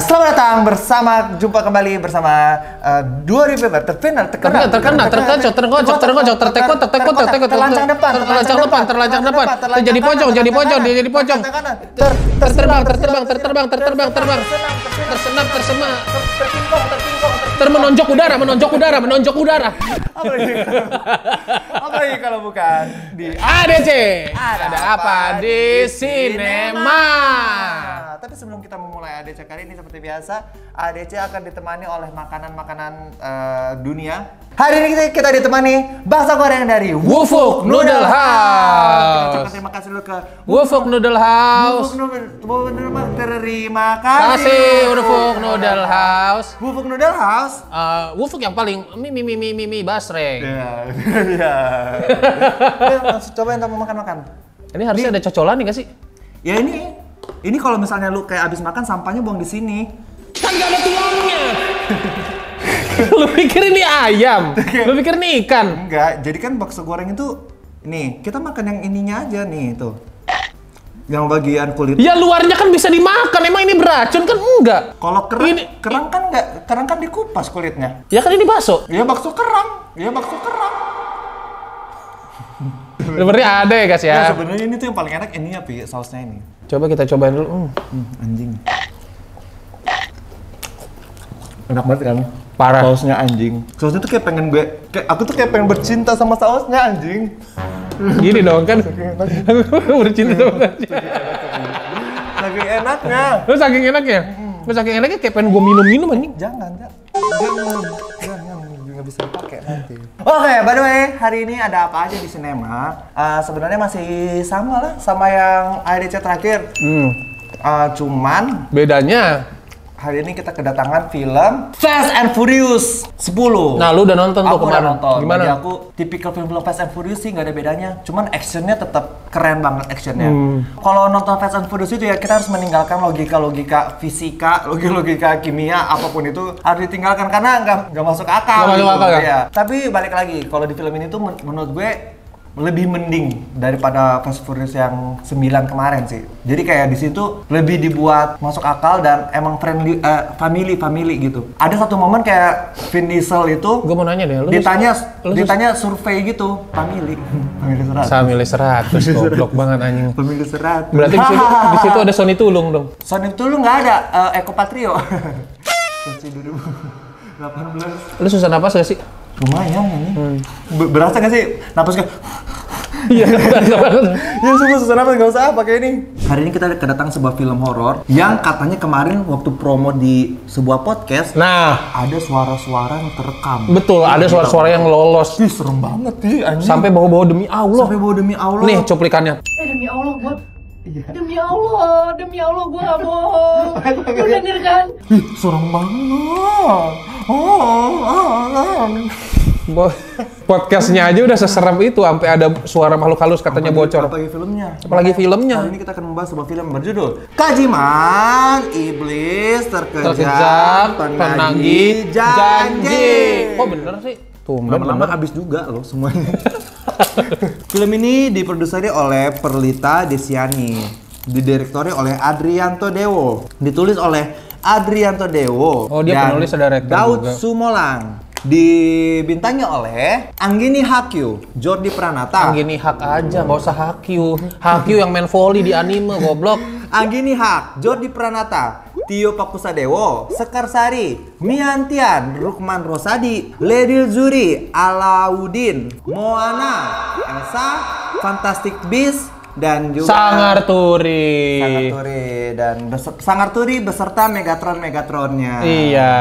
selamat datang bersama jumpa kembali bersama uh, dua reviewer terkenal, terkenal, terkenal, terkocok, terkocok, terkocok, tertekot, tertekot, tertekot, terlancang depan, terlancang depan, terlancang depan, jadi pocong, jadi pocong, dia jadi pocong, terterbang, terterbang, terterbang, terterbang, terbang, tersenap, tersemak, terpingkong, terpingkong, termenonjok udara, menonjok udara, menonjok udara. Apalagi kalau bukan di ADC. Ada apa di sinema? Tapi sebelum kita memulai ADC kali ini seperti biasa, ADC akan ditemani oleh makanan-makanan eh, dunia. Hari ini kita, kita ditemani bakso goreng dari Wufuk Noodle House. Ucapkan terima kasih dulu ke Wufuk Noodle House. Wufuk Noodle Noodle- Terima Kasih kasih. Wufuk Noodle House. Wufuk Noodle House. Eh, Wufuk yang paling mi mi mi mi mi, mi basreng. Ya, ya. Ya, langsung cobain untuk makan-makan. Ini harusnya ada cocolan nih gak sih? Ya ini, ini kalau misalnya lu kayak abis makan sampahnya buang di sini. Kan gak ada tulangnya. lu pikir ini ayam? Lu pikir ini ikan? Enggak, jadi kan bakso goreng itu nih, kita makan yang ininya aja nih tuh. Yang bagian kulit. Ya luarnya kan bisa dimakan, emang ini beracun kan enggak? Kalau kerang, Ini- kerang kan enggak, kerang kan dikupas kulitnya. Ya kan ini bakso. Ya bakso kerang, ya bakso kerang. Sebenarnya ada ya guys Ya, ya. sebenarnya ini tuh yang paling enak ininya pi sausnya ini. Coba kita cobain dulu. Hmm, Hmm, anjing. Enak banget kan? Parah. Sausnya anjing. Sausnya tuh kayak pengen gue, kayak aku tuh kayak pengen bercinta sama sausnya anjing. Gini dong kan. Aku bercinta sama anjing. Saking enaknya. Lu saking enaknya. Lu saking enaknya kayak pengen gua minum-minum anjing. Jangan, jangan. Jangan, jangan, nggak bisa dipakai nanti. Oke, by the way, hari ini ada apa aja di sinema? Eh, sebenarnya masih sama lah sama yang ADC terakhir. Hmm. Eh, cuman Bedanya. Hari ini kita kedatangan film Fast and Furious 10. Nah, lu udah nonton tuh aku udah kemarin. nonton. Gimana? Bagi aku tipikal film-film Fast and Furious sih nggak ada bedanya. Cuman actionnya tetap keren banget actionnya. Hmm. Kalau nonton Fast and Furious itu ya kita harus meninggalkan logika-logika fisika, logika-logika kimia apa pun itu harus ditinggalkan karena nggak nggak masuk akal. Masuk gitu. akal, ya? Iya. Tapi balik lagi kalau di film ini tuh men- menurut gue lebih mending daripada Fast Furious yang 9 kemarin sih. Jadi kayak di situ lebih dibuat masuk akal dan emang friendly eh, family family gitu. Ada satu momen kayak Vin Diesel itu Gua mau nanya deh, lu ditanya lu- ditanya survei gitu family family serat Sambil 100 goblok banget anjing. family serat Berarti di situ, di situ ada Sony Tulung dong. Sonic tuh lu nggak ada eh, Eko Patrio Versi 2018 Lu susah napas gak sih? Lumayan ini. Be- berasa nggak sih napas kayak Iya. ya semua susah napas nggak usah pakai ini. Hari ini kita kedatangan sebuah film horor yang katanya kemarin waktu promo di sebuah podcast nah, ada suara-suara yang terekam. Betul ada suara-suara yang lolos. Ih, serem banget sih sampai bau-bau demi Allah. sampai bawa demi Allah. Nih cuplikannya. Eh demi Allah gua Demi Allah, demi Allah gua gak bohong. Lu denger kan? Ih, serem banget. Oh, oh, oh. Podcastnya aja udah seserem itu sampai ada suara makhluk halus katanya bocor. Apalagi filmnya. Apalagi filmnya. Hari ini kita akan membahas sebuah film berjudul Kajiman Iblis Penagih penagih, Janji. janji. Kok bener sih? Tumben Lama-lama habis juga loh semuanya. film ini diproduksi oleh Perlita Desiani, didirektori oleh Adrianto Dewo, ditulis oleh Adrianto Dewo. Oh, dia dan penulis dan Daud juga. Sumolang. Dibintangi oleh Anggini Hakyu, Jordi Pranata, Gini hak aja, nggak usah Hakyu. Hakyu yang main volley di anime, goblok. Anggini Hak, Jordi Pranata, Tio Pakusadewo, Sekar Sari, Miantian, Rukman Rosadi, Ledil Zuri, Alauddin, Moana, Elsa, Fantastic Beasts, dan juga Sangar Turi. Sangar Turi dan beser- Sangar Turi beserta Megatron Megatronnya. Iya.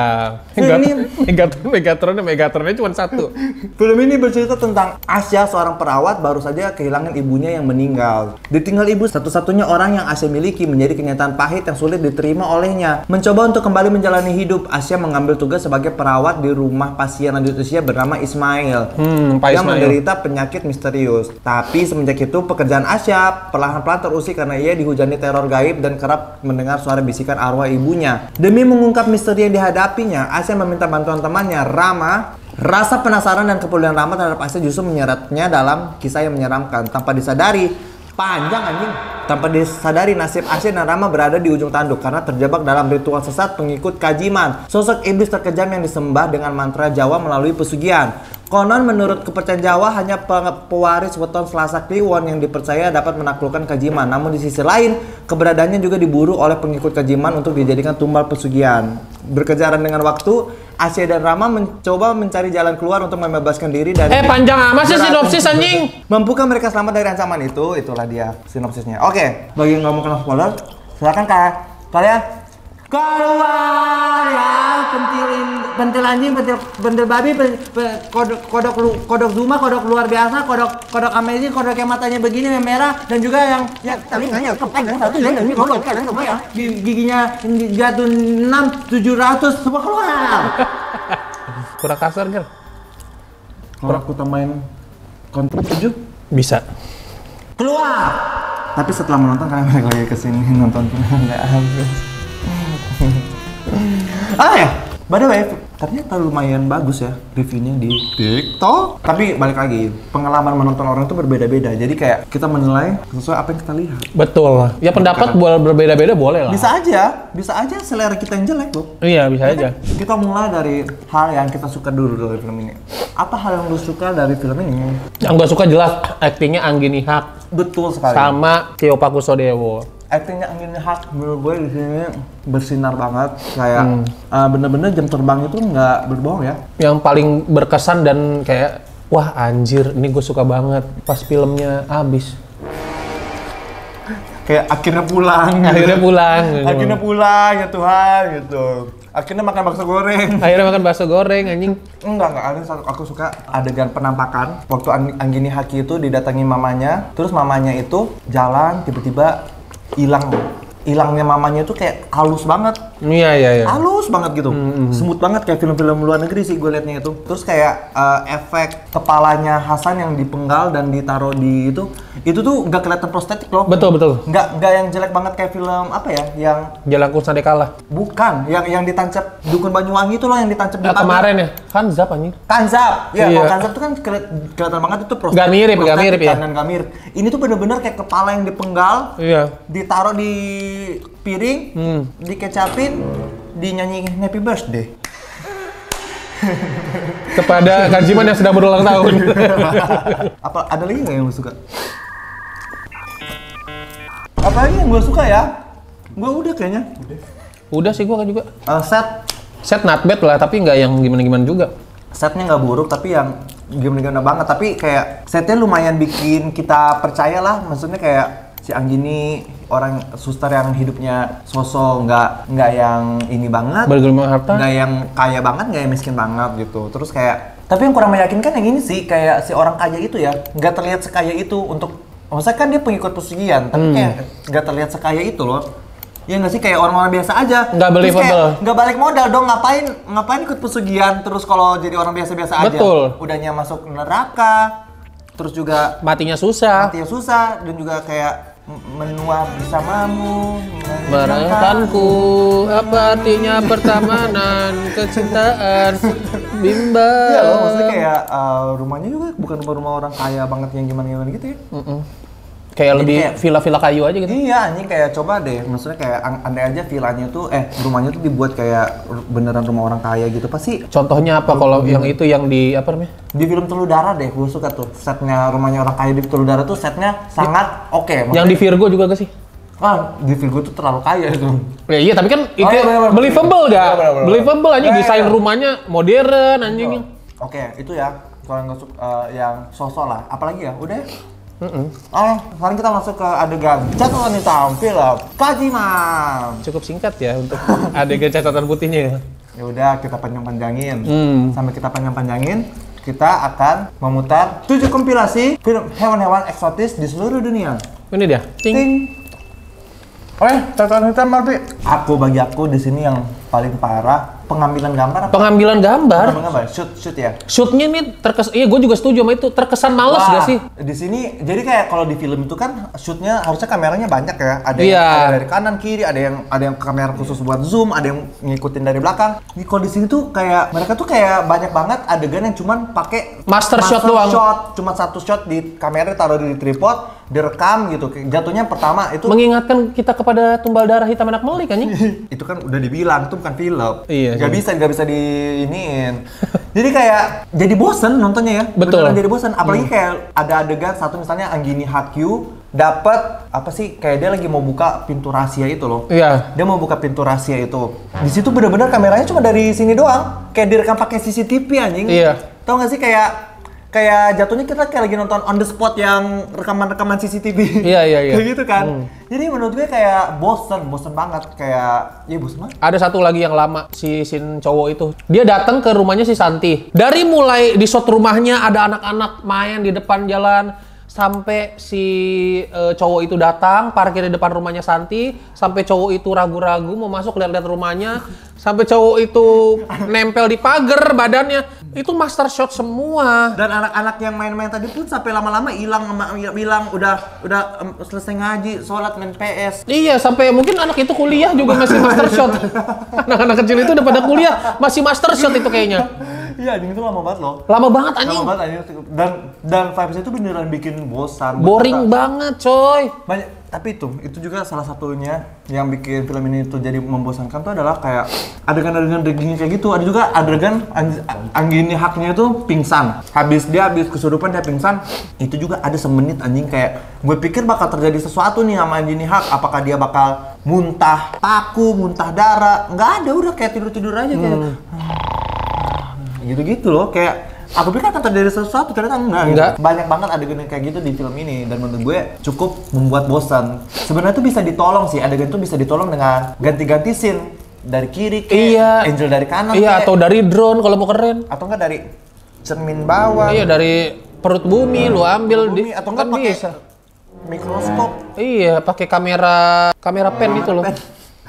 Film ini- Megatron, Megatronnya, Megatronnya cuma satu. Film ini bercerita tentang Asya, seorang perawat baru saja kehilangan ibunya yang meninggal. Ditinggal ibu satu-satunya orang yang Asya miliki menjadi kenyataan pahit yang sulit diterima olehnya. Mencoba untuk kembali menjalani hidup, Asya mengambil tugas sebagai perawat di rumah pasien lanjut usia bernama Ismail. Hmm, Pak yang Ismail. menderita penyakit misterius. Tapi semenjak itu pekerjaan Asya perlahan-lahan terusik karena ia dihujani teror gaib dan kerap mendengar suara bisikan arwah ibunya. Demi mengungkap misteri yang dihadapinya, Asya meminta bantuan temannya Rama Rasa penasaran dan kepedulian Rama terhadap Asya justru menyeretnya dalam kisah yang menyeramkan. Tanpa disadari, Panjang anjing. Tanpa disadari nasib Asya dan Rama berada di ujung tanduk karena terjebak dalam ritual sesat pengikut Kajiman. Sosok iblis terkejam yang disembah dengan mantra Jawa melalui pesugihan. Konon menurut kepercayaan Jawa hanya pe- pewaris weton Selasa Kliwon yang dipercaya dapat menaklukkan Kajiman. Namun di sisi lain, keberadaannya juga diburu oleh pengikut Kajiman untuk dijadikan tumbal pesugihan. Berkejaran dengan waktu, Asya dan Rama mencoba mencari jalan keluar untuk membebaskan diri dari Eh panjang amat sih sinopsis anjing. Mampukah mereka selamat dari ancaman itu? Itulah dia sinopsisnya. Oke, bagi yang nggak mau kena spoiler, silakan kak kalian keluar ya. Pentil pentil anjing pentil pentil babi pen- pe- kodok kodok lu- kodok zuma kodok luar biasa kodok kodok amazing kodok yang matanya begini yang merah dan juga yang ya telinganya kepanjang satu dan ini kodok kalian semua ya. Gi- giginya jatuh enam tujuh ratus semua keluar. Kurang kasar kan? kalau aku tambahin konten tujuh? Bisa. keluar. Tapi setelah menonton kalian balik lagi ke sini nonton nggak habis ah ya. By the way ternyata lumayan bagus ya reviewnya di TikTok. Tapi balik lagi pengalaman menonton orang itu berbeda-beda. Jadi kayak kita menilai sesuai apa yang kita lihat. Betul. Ya pendapat boleh berbeda-beda boleh lah. bisa aja. Bisa aja selera kita yang jelek bro Iya bisa aja. kita mulai dari hal yang kita suka dulu dari film ini. Apa hal yang lu suka dari film ini? Yang gue suka jelas aktingnya Anggini Hak betul sekali. Sama Tio Pakusadewo. Actingnya Angin Hak menurut gue di sini bersinar banget kayak uh, bener-bener jam terbang itu nggak berbohong ya Yang paling berkesan dan kayak wah anjir ini gue suka banget pas filmnya habis. kayak akhirnya pulang gitu. Akhirnya pulang. akhirnya pulang ya Tuhan gitu akhirnya makan bakso goreng Akhirnya makan bakso goreng anjing. enggak enggak ada satu aku suka adegan penampakan waktu Ang- Anggini Haki itu didatangi mamanya terus mamanya itu jalan tiba-tiba hilang hilangnya mamanya itu kayak halus banget Iya iya iya. halus banget gitu, smooth banget kayak film-film luar negeri sih gue liatnya itu. Terus kayak eh, efek kepalanya Hasan yang dipenggal dan ditaruh di itu, itu tuh nggak kelihatan prostetik loh. Betul betul. Nggak nggak yang jelek banget kayak film apa ya, yang Jalan Kusnade kalah. bukan, yang yang ditancap dukun Banyuwangi itu loh yang ditancap di pagar. kemarin ya, kan Zap anjing. Kanzap, ya Iya. kalau Kanzap tuh kan keli- kelihatan banget itu prostetik. Nggak mirip, prostetik mirip ya. nggak mirip. Ini tuh bener-bener kayak kepala yang dipenggal, Iya. ditaruh di piring, Hmm. dikecapin, dinyanyi Happy Birthday. Kepada Kajiman yang sedang berulang tahun. Apa ada lagi nggak yang lu suka? Apa lagi yang gue suka ya? Gue udah kayaknya. Udah sih gua kan juga. Eh, set Set not bad lah, tapi nggak yang gimana-gimana juga. setnya nggak buruk tapi yang gimana-gimana banget tapi kayak setnya lumayan bikin kita percaya lah maksudnya kayak si Anggini orang suster yang hidupnya sosok nggak nggak yang ini banget Bergelimang harta. nggak yang kaya banget nggak yang miskin banget gitu terus kayak tapi yang kurang meyakinkan yang ini sih kayak si orang kaya itu ya nggak terlihat sekaya itu untuk maksudnya kan dia pengikut pesugihan tapi Hmm. kayak nggak terlihat sekaya itu loh Ya nggak sih kayak orang-orang biasa aja. Nggak kayak believable. nggak balik modal dong ngapain ngapain ikut pesugihan terus kalau jadi orang biasa-biasa aja. Betul. Udahnya masuk neraka. Terus juga Matinya susah. mati yang susah dan juga kayak menua bersamamu. Barangkanku, apa artinya pertemanan, kecintaan, bimbang. Iya loh, maksudnya kayak uh, rumahnya juga bukan rumah-rumah orang kaya banget yang gimana-gimana gitu ya. Mm-mm. Kayak lebih kayak- villa-villa kayu aja gitu. Iya, anjing kayak coba deh, maksudnya kayak andai aja villanya tuh, eh rumahnya tuh dibuat kayak beneran rumah orang kaya gitu, pasti Contohnya apa kalau yang itu yang di apa namanya? di film Telur Darah deh, gue suka tuh setnya rumahnya orang kaya di Telur Darah tuh setnya sangat oke. Yang di Virgo juga gak sih? ah di Virgo tuh terlalu kaya itu. Ya, iya, tapi kan itu iya, bener, bener. believable gak? Iya, bener, bener. Believable anjing Iya, desain iya. rumahnya modern anjing. Oke, itu ya. Kalau yang, eh, yang sosok lah, apalagi ya, udah. Ya? Mm-mm. Oh, sekarang kita masuk ke adegan catatan hitam film Kajiman. Cukup singkat ya untuk adegan catatan putihnya ya. Ya udah, kita panjang-panjangin. Hmm. Sampai kita panjang-panjangin, kita akan memutar tujuh kompilasi film hewan-hewan eksotis di seluruh dunia. Ini dia. Ting. Ting. Oke, catatan hitam Marpi. Aku bagi aku di sini yang paling parah pengambilan gambar apa? Pengambilan gambar, Pengambilan gambar, shoot shoot ya. shootnya nih terkes, iya gue juga setuju sama itu terkesan males Wah, gak sih? Di sini jadi kayak kalau di film itu kan shootnya harusnya kameranya banyak ya. Ada yang Iya. ada dari kanan kiri, ada yang ada yang kamera khusus buat zoom, ada yang ngikutin dari belakang. Di kalau di sini tuh kayak mereka tuh kayak banyak banget adegan yang cuman pakai Master shot doang. shot, cuma satu shot di kamera taruh di tripod, direkam gitu. Jatuhnya pertama itu Mengingatkan kita kepada tumbal darah hitam anak melik anjing. itu kan udah dibilang itu bukan film. Iya Gak bisa, gak bisa diiniin. jadi kayak jadi bosen nontonnya ya. Betul. Beneran jadi bosen. Apalagi kayak ada adegan satu misalnya Anggini Hakyu dapat apa sih kayak dia lagi mau buka pintu rahasia itu loh. Iya. Dia mau buka pintu rahasia itu. Di situ bener-bener kameranya cuma dari sini doang. Kayak direkam pakai CCTV anjing. Iya. Tau gak sih kayak kayak jatuhnya kita kayak lagi nonton on the spot yang rekaman-rekaman CCTV. Iya, iya, iya. kayak gitu kan. Jadi menurut gue kayak bosen, bosen banget kayak ya bosen banget. Ada satu lagi yang lama si sin cowok itu. Dia datang ke rumahnya si Santi. Dari mulai di shot rumahnya ada anak-anak main di depan jalan sampai si eh, cowok itu datang parkir di depan rumahnya Santi sampai cowok itu ragu-ragu mau masuk lihat-lihat rumahnya sampai cowok itu nempel di pagar badannya itu master shot semua Dan anak-anak yang main-main tadi pun sampai lama-lama hilang hilang udah udah em, selesai ngaji, sholat main PS. Iya, sampai mungkin anak itu kuliah juga masih master shot. Anak-anak kecil itu udah pada kuliah, masih master shot itu kayaknya. Iya, anjing itu lama banget loh. Lama banget anjing. Lama banget anjing. Dan dan vibes itu beneran bikin bosan. Boring banget, coy. banyak tapi itu itu juga salah satunya yang bikin film ini tuh jadi membosankan tuh adalah kayak adegan-adegan daging kayak gitu. Ada juga adegan Ang- Anggini haknya itu pingsan. Habis dia habis kesurupan dia pingsan. Itu juga ada semenit anjing kayak gue pikir bakal terjadi sesuatu nih sama Anggini hak. Apakah dia bakal muntah paku muntah darah? Nggak ada udah kayak tidur-tidur aja kayak gitu-gitu loh kayak aku pikir akan terjadi sesuatu ternyata enggak, gitu. Enggak. banyak banget adegan yang kayak gitu di film ini dan menurut gue cukup membuat bosan sebenarnya tuh bisa ditolong sih adegan tuh bisa ditolong dengan ganti-ganti scene dari kiri ke Iya. angel dari kanan Iya, kek. atau dari drone kalau mau keren. atau enggak dari cermin bawah Iya, dari perut bumi lu ambil bumi, di atau enggak kan pakai bisa. mikroskop Iya, pakai kamera kamera pen itu loh.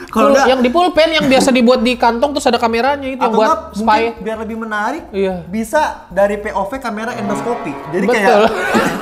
Kalau enggak- yang di pulpen yang biasa dibuat di kantong terus ada kameranya itu yang buat enggak spy. mungkin biar lebih menarik Iya. bisa dari POV kamera endoskopi jadi Betul. kayak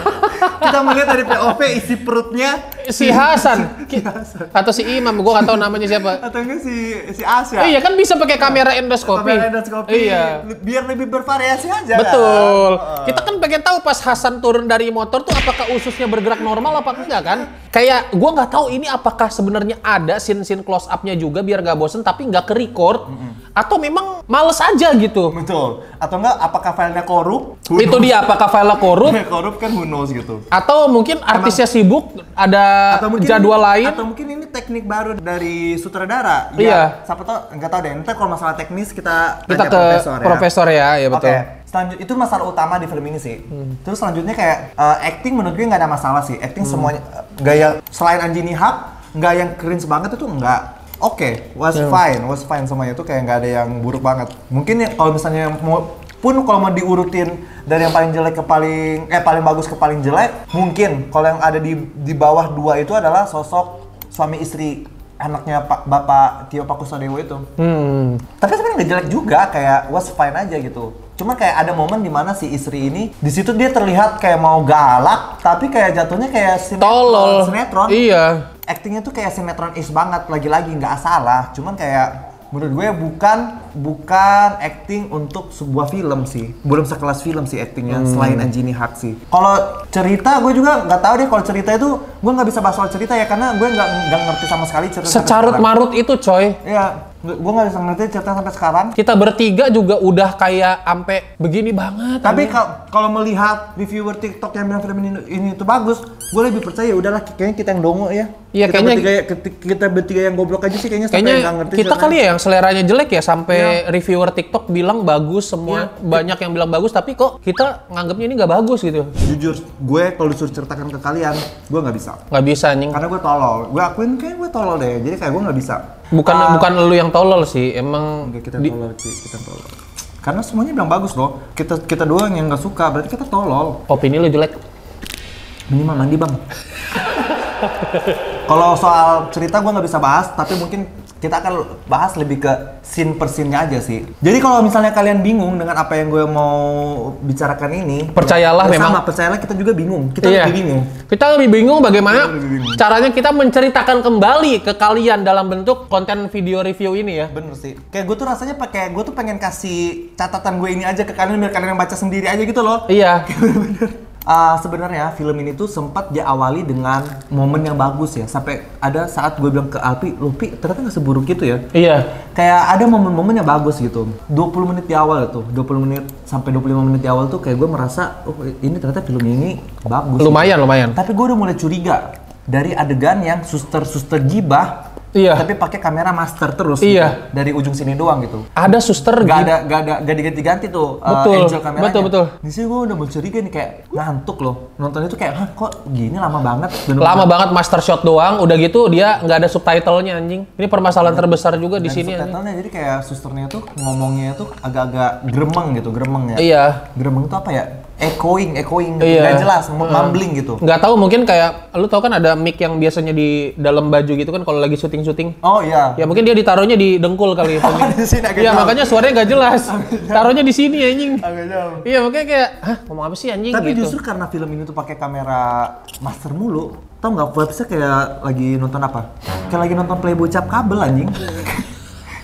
kita melihat dari POV isi perutnya Si Hasan Ki- atau si Imam, gua nggak tahu namanya siapa. atau enggak si si Asia Iya kan bisa pakai kamera endoskopi. kamera endoskopi Iya. biar lebih bervariasi aja Betul. kan? Kita kan pengen tahu pas Hasan turun dari motor tuh apakah ususnya bergerak normal apa enggak kan? Kayak gua nggak tahu ini apakah sebenarnya ada scene-scene close up-nya juga biar nggak bosen tapi nggak ke record atau memang males aja gitu. betul atau enggak apakah filenya korup Itu knows? dia apakah file korup korup kan who knows gitu atau mungkin artisnya sibuk ada jadwal lain. atau mungkin ini teknik baru dari sutradara Iya. ya, siapa tau nggak tahu deh ntar kalau masalah teknis kita Kita ke profesor ya. profesor ya, ya betul. Oke, selanjut itu masalah utama di film ini sih. Terus selanjutnya kayak eh, acting menurut gue nggak ada masalah sih. Acting semuanya eh, gaya selain Anjini Hak nggak yang cringe banget itu nggak. Oke, was fine, was fine semuanya itu kayak nggak ada yang buruk banget. Mungkin ya kalau misalnya mau pun kalau mau diurutin dari yang paling jelek ke paling eh paling bagus ke paling jelek, mungkin kalau yang ada di di bawah dua itu adalah sosok suami istri anaknya Pak Bapak Tio Pakusadewo itu. Hmm. Tapi sebenarnya nggak jelek juga, kayak was fine aja gitu. Cuma kayak ada momen di mana si istri ini di situ dia terlihat kayak mau galak, tapi kayak jatuhnya kayak sinetron. Tolol. Sinetron. Iya. Actingnya tuh kayak sinetron is banget, lagi-lagi nggak salah. Cuman kayak menurut gue bukan bukan acting untuk sebuah film sih. Belum sekelas film sih actingnya Hmm. selain Anjini Hak sih. Kalau cerita gue juga nggak tahu deh kalau cerita itu gue nggak bisa bahas soal cerita ya karena gue nggak ngerti sama sekali cerita. Secarut marut itu coy. Iya, gue nggak bisa ngerti cerita sampai sekarang. Kita bertiga juga udah kayak ampe begini banget. Tapi anjing. kal- kalau melihat reviewer TikTok yang bilang film ini, ini tuh bagus, gue lebih percaya ya udahlah kayaknya kita yang dongo ya. Iya, kita kayaknya- bertiga, kita bertiga yang goblok aja sih kayaknya sampai Kayaknya nggak ngerti. kita kali ya yang seleranya jelek ya sampai Iya. reviewer TikTok bilang bagus semua banyak yang bilang bagus tapi kok kita nganggapnya ini nggak bagus gitu. Jujur, gue kalau disuruh ceritakan ke kalian, gue nggak bisa. Nggak bisa anjing. Karena gue tolol. Gue akuin kayak gue tolol deh. Jadi kayak gue nggak bisa. Bukan Ah, bukan lu yang tolol sih, emang Enggak, kita di- tolol, kita tolol. Karena semuanya bilang bagus loh. Kita kita doang yang nggak suka, berarti kita tolol. opini lu jelek. Minimal mandi bang. Kalau soal cerita gue nggak bisa bahas, tapi mungkin kita akan bahas lebih ke scene per scene-nya aja sih. Jadi kalau misalnya kalian bingung dengan apa yang gue mau bicarakan ini, Percayalah ya, memang. sama percayalah kita juga bingung. Kita Iya. lebih bingung. Kita lebih bingung bagaimana Kita lebih bingung. caranya kita menceritakan kembali ke kalian dalam bentuk konten video review ini ya. Bener sih. Kayak gue tuh rasanya pakai gue tuh pengen kasih catatan gue ini aja ke kalian biar kalian yang baca sendiri aja gitu loh. Iya. Ah, sebenarnya film ini tuh sempat diawali dengan momen yang bagus ya. Sampai ada saat gue bilang ke Alpi, "Loh, Pi, ternyata nggak seburuk itu ya." Iya. Kayak ada momen-momen yang bagus gitu. 20 menit di awal tuh, 20 menit sampai 25 menit di awal tuh kayak gue merasa, "Oh, ini ternyata film ini bagus." Lumayan, lumayan. Tapi gue udah mulai curiga dari adegan yang suster-suster gibah Iya. tapi pakai kamera master terus Iya. gitu. dari ujung sini doang gitu. Ada suster Gak gitu. ada, gak ada, gak diganti-ganti tuh uh, Betul, angel kameranya. betul, betul. Di sini gue udah mau curiga nih kayak ngantuk loh. Nonton itu kayak, hah kok gini lama banget. Bener-bener. Lama banget master shot doang, udah gitu dia nggak ada subtitlenya anjing. Ini permasalahan terbesar juga di Dan sini subtitlenya jadi kayak susternya tuh ngomongnya tuh agak-agak gremeng gitu, gremeng ya. Iya. Gremeng tuh apa ya? Echoing, echoing, Iya. nggak jelas, mumbling gitu. Nggak tahu mungkin kayak lu tau kan ada mic yang biasanya di dalam baju gitu kan kalau lagi syuting-syuting. Oh iya. Ya mungkin dia ditaruhnya di dengkul kali itu. Oh, di sini agak Iya, makanya suaranya nggak jelas. Taruhnya di sini anjing. Agak jauh. Iya, makanya kayak, hah ngomong apa sih anjing Tapi gitu. justru karena film ini tuh pakai kamera master mulu, tau nggak vibesnya kayak lagi nonton apa? Kayak lagi nonton Playboy cap kabel anjing.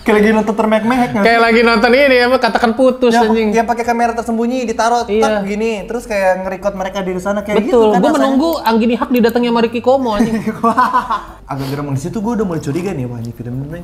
kayak lagi nonton termehek-mehek? Kayak lagi nonton ini apa katakan putus yang, anjing. yang pakai kamera tersembunyi ditaruh Iya. tak gini terus kayak nge-record mereka di sana kayak Betul, gitu kan gue menunggu Anggini Hak didatangnya Mariki Komo anjing. agak geremeng di situ gue udah mulai curiga nih wah ini film ini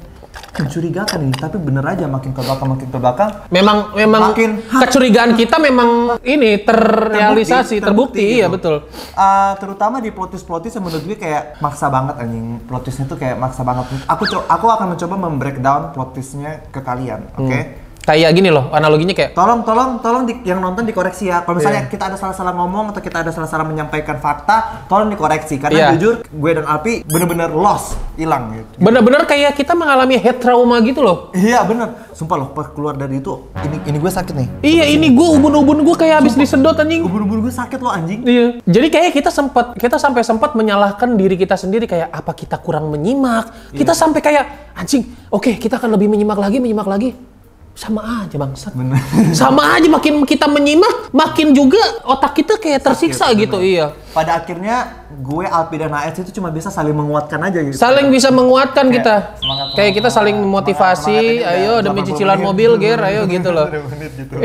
mencurigakan ini tapi bener aja makin ke belakang makin ke belakang Memang memang Makin- kecurigaan kita memang ini terrealisasi, terbukti, iya gitu. betul. Uh, terutama di plot twist plot twist yang menurut gue kayak maksa banget anjing plot twistnya tuh kayak maksa banget aku aku akan mencoba membreakdown plot twistnya ke kalian oke Hmm. Kayak gini loh, analoginya kayak Tolong, tolong, tolong di- yang nonton dikoreksi ya. Kalau misalnya Iya. kita ada salah-salah ngomong atau kita ada salah-salah menyampaikan fakta, tolong dikoreksi. Karena Iya. jujur, gue dan Alpi bener-bener lost, hilang gitu. bener-bener kayak kita mengalami head trauma gitu loh. Iya bener, sumpah loh pas keluar dari itu, ini ini gue sakit nih. Iya ini gue ubun-ubun gue kayak habis disedot anjing. Ubun-ubun gue sakit loh anjing. Iya. Jadi kayak kita sempat kita sampai sempat menyalahkan diri kita sendiri kayak apa kita kurang menyimak. Kita sampai kayak anjing, oke kita akan lebih menyimak lagi, menyimak lagi. Sama aja bangsat. Bener. Sama aja makin kita menyimak, makin juga otak kita kayak tersiksa Sakit, gitu, bener. iya. Pada akhirnya gue, Alpi dan AS itu cuma bisa saling menguatkan aja gitu. Saling bisa menguatkan Kayak kita. semangat, Kayak kita saling memotivasi, semangat, ayo demi 80 cicilan menit. mobil, Ger, ayo gitu loh. 20 menit gitu.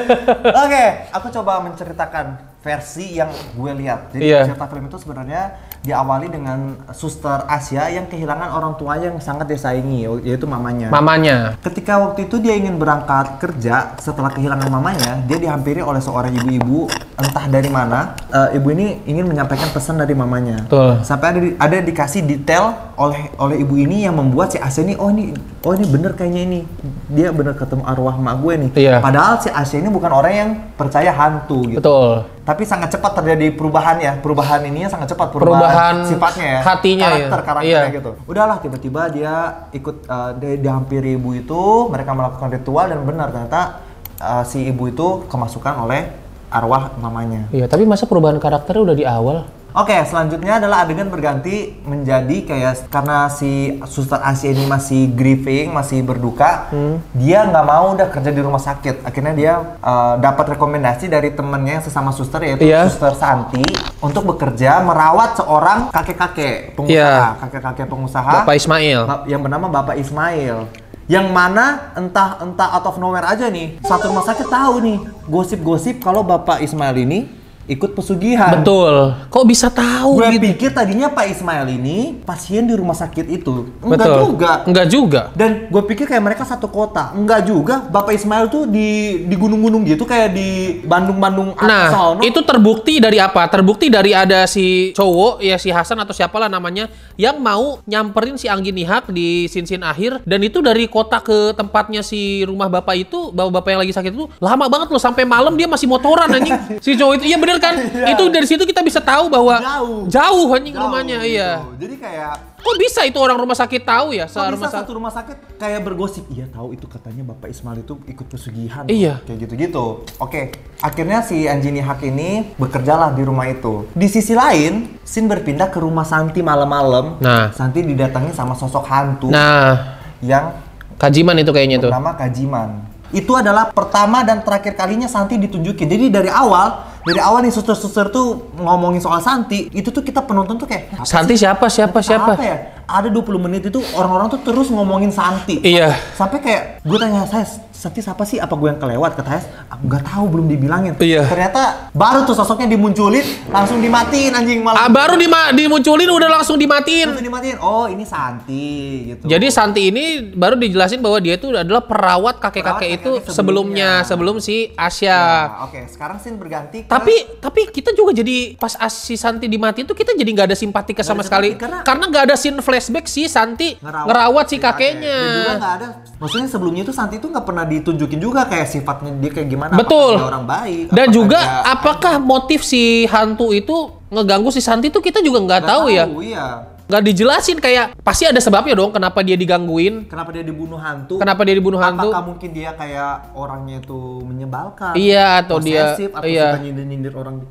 Oke, aku coba menceritakan versi yang gue lihat. Jadi Iya. cerita film itu sebenarnya diawali dengan suster Asia yang kehilangan orang tuanya yang sangat disayangi, yaitu mamanya. Mamanya. Ketika waktu itu dia ingin berangkat kerja setelah kehilangan mamanya, dia dihampiri oleh seorang ibu-ibu entah dari mana. Eh, ibu ini ingin menyampaikan pesan dari mamanya. Betul. Sampai ada di- ada dikasih detail oleh oleh ibu ini yang membuat si Asia ini oh ini oh ini bener kayaknya ini dia bener ketemu arwah mak gue nih. Iya. Padahal si Asia ini bukan orang yang percaya hantu gitu. Betul. Tapi sangat cepat terjadi perubahan ya. Perubahan ininya sangat cepat Perubahan sifatnya ya. hatinya ya. karakter, karakternya Iya. gitu. Udahlah tiba-tiba dia ikut uh, dia dihampiri ibu itu, mereka melakukan ritual dan benar ternyata uh, si ibu itu kemasukan oleh arwah mamanya. Iya, tapi masa perubahan karakternya udah di awal? Oke, selanjutnya adalah adegan berganti menjadi kayak karena si suster Asia ini masih grieving, masih berduka, Hmm. dia nggak mau udah kerja di rumah sakit. Akhirnya dia uh, dapat rekomendasi dari temennya yang sesama suster yaitu Iya. suster Santi untuk bekerja merawat seorang kakek-kakek pengusaha, Iya. kakek-kakek pengusaha Bapak Ismail. Yang bernama Bapak Ismail. Yang mana entah entah out of nowhere aja nih, satu rumah sakit tahu nih gosip-gosip kalau Bapak Ismail ini ikut pesugihan. Betul. Kok bisa tahu Gue gitu? pikir tadinya Pak Ismail ini pasien di rumah sakit itu. Enggak Betul. juga. Enggak juga. Dan gue pikir kayak mereka satu kota. Enggak juga. Bapak Ismail tuh di di gunung-gunung gitu kayak di Bandung-Bandung Nah, sono. itu terbukti dari apa? Terbukti dari ada si cowok, ya si Hasan atau siapalah namanya, yang mau nyamperin si Anggi Nihak di sin-sin akhir, dan itu dari kota ke tempatnya si rumah bapak itu, bapak-bapak yang lagi sakit itu, lama banget loh, sampai malam dia masih motoran anjing. si cowok itu, iya bener kan? Iya. Itu dari situ kita bisa tahu bahwa Jauh. jauh anjing Jauh rumahnya, gitu. iya. Jadi kayak Kok bisa itu orang rumah sakit tahu ya? Kok bisa sakit. satu rumah sakit kayak bergosip iya tahu itu katanya bapak Ismail itu ikut pesugihan Iya. kayak gitu-gitu oke akhirnya si Anjini Hak ini bekerjalah di rumah itu di sisi lain Sin berpindah ke rumah Santi malam-malam Nah. Santi didatangi sama sosok hantu Nah, yang Kajiman itu kayaknya tuh. bernama Kajiman. Itu adalah pertama dan terakhir kalinya Santi ditunjukin. Jadi dari awal, dari awal nih suster-suster tuh ngomongin soal Santi, itu tuh kita penonton tuh kayak "Apa Santi sih? siapa siapa siapa? Apa ya? Ada 20 menit itu orang-orang tuh terus ngomongin Santi. Iya. Sampai kayak gue tanya saya Santi siapa sih? Apa gue yang kelewat? Kata saya, "Ah, nggak tahu belum dibilangin. Iya. Ternyata baru tuh sosoknya dimunculin, langsung dimatiin anjing malah. Ah, baru dima- dimunculin udah langsung dimatiin. Langsung dimatiin. Oh ini Santi gitu. Jadi Santi ini baru dijelasin bahwa dia itu adalah perawat kakek-kakek itu sebelumnya, sebelumnya. sebelum si Asia. Nah, Oke, sekarang scene berganti. Tapi tapi kita juga jadi pas As- si Santi dimatiin tuh kita jadi nggak ada simpati ke sama sekali karena- karena nggak ada scene flashback si Santi ngerawat, si kakek. kakeknya. Dan juga nggak ada. Maksudnya sebelumnya itu Santi itu nggak pernah ditunjukin juga kayak sifatnya dia kayak gimana. Betul. Apakah dia orang baik. Dan apakah juga dia- apakah motif si hantu itu ngeganggu si Santi itu kita juga nggak Nggak tahu ya. Iya. Nggak dijelasin kayak pasti ada sebabnya dong kenapa dia digangguin, Kenapa dia dibunuh hantu? kenapa dia dibunuh hantu. Apakah mungkin dia kayak orangnya itu menyebalkan? Iya, atau dia- posesif, atau iya. suka nyindir-nyindir orang?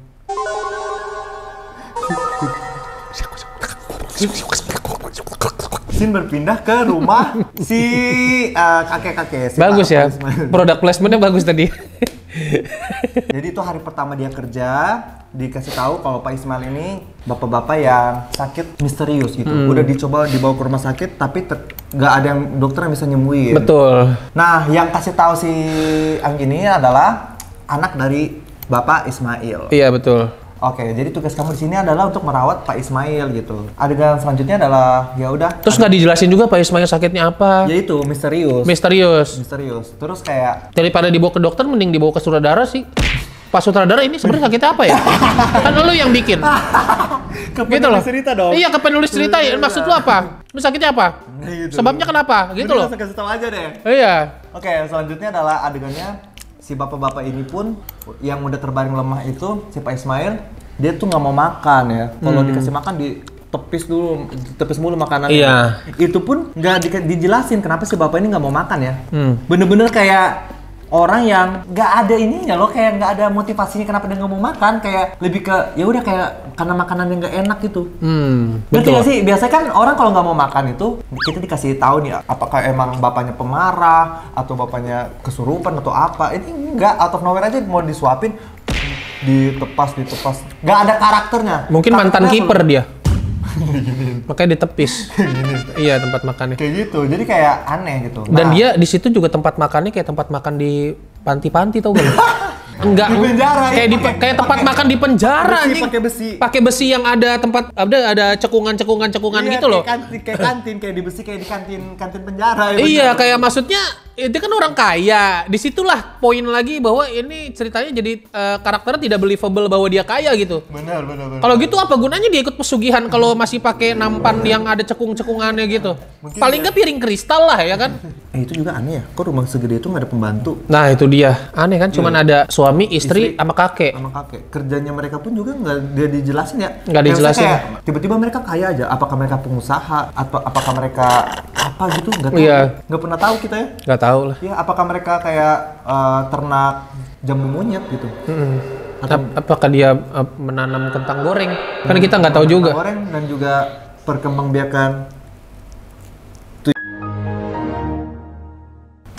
Sin berpindah ke rumah si eh, kakek-kakek. si Bagus ya. Produk placementnya bagus tadi. Jadi itu hari pertama dia kerja, dikasih tahu kalau Pak Ismail ini bapak-bapak yang sakit misterius gitu. Hmm. Udah dicoba dibawa ke rumah sakit, tapi nggak ada yang dokter yang bisa nyembuhin. Betul. Nah, yang kasih tahu si Anggi ini adalah anak dari Bapak Ismail. Iya betul. Oke, jadi tugas kamu di sini adalah untuk merawat Pak Ismail gitu. Adegan selanjutnya adalah ya udah. Terus nggak dijelasin juga Pak Ismail sakitnya apa? Yaitu misterius. Misterius. misterius. Terus kayak Daripada dibawa ke dokter, mending dibawa ke sutradara sih. Pak sutradara ini sebenarnya sakitnya apa ya? kan lu yang bikin. ke gitu loh. cerita dong. Iya, ke penulis cerita ya. Maksud lu apa? Lu sakitnya apa? Gitu. Sebabnya kenapa? Gitu loh. kasih tahu aja deh. Iya. Oke, selanjutnya adalah adegannya si bapak-bapak ini pun yang udah terbaring lemah itu si Pak Ismail dia tuh nggak mau makan ya. Kalau dikasih makan di tepis dulu, tepis mulu makanannya. Iya. Itu pun nggak di- dijelasin kenapa si bapak ini nggak mau makan ya. Hmm. Bener-bener kayak orang yang nggak ada ininya loh, kayak nggak ada motivasinya kenapa dia nggak mau makan, kayak lebih ke ya udah kayak karena makanan yang nggak enak gitu. Hmm, betul. gak sih? Biasanya kan orang kalau nggak mau makan itu kita dikasih tahu nih apakah emang bapaknya pemarah atau bapaknya kesurupan atau apa. Ini enggak out of nowhere aja mau disuapin ditepas ditepas. Nggak ada karakternya. Mungkin mantan kiper dia. Makanya ditepis. iya, tempat makannya. Kayak gitu. Jadi kayak aneh gitu. Dan Nah, dia di situ juga tempat makannya kayak tempat makan di panti-panti tau gak? Enggak, Di penjara, kayak iya, di pakai- kayak tempat pakai- makan di penjara besi, anjing. pakai besi. Pakai besi yang ada tempat ada ada cekungan-cekungan cekungan iya, gitu loh. Kayak kantin, kayak kantin, kayak di besi kayak di kantin kantin penjara. ya, Iya, bener. kayak maksudnya itu kan orang kaya. Di situlah poin lagi bahwa ini ceritanya jadi eh, karakternya tidak believable bahwa dia kaya gitu. Bener, bener, bener. Kalau gitu apa gunanya dia ikut pesugihan kalau masih pakai nampan yang ada cekung-cekungannya gitu? Mungkin Paling dia- nggak piring kristal lah ya kan? Eh itu juga aneh ya. Kok rumah segede itu nggak ada pembantu? Nah itu dia aneh kan? Cuman ada suami, istri, Istri. sama kakek. sama kakek kerjanya mereka pun juga nggak dia dijelasin ya Nggak dijelasin. kayak tiba-tiba mereka kaya aja apakah mereka pengusaha atau apakah mereka apa gitu nggak tahu Iya. nggak pernah tahu kita ya Nggak tahu lah. ya apakah mereka kayak eh, ternak jambu monyet gitu Mm-mm. Atau- Ap- apakah dia eh, menanam kentang goreng? Kan kita nggak tahu juga. goreng dan juga perkembangbiakan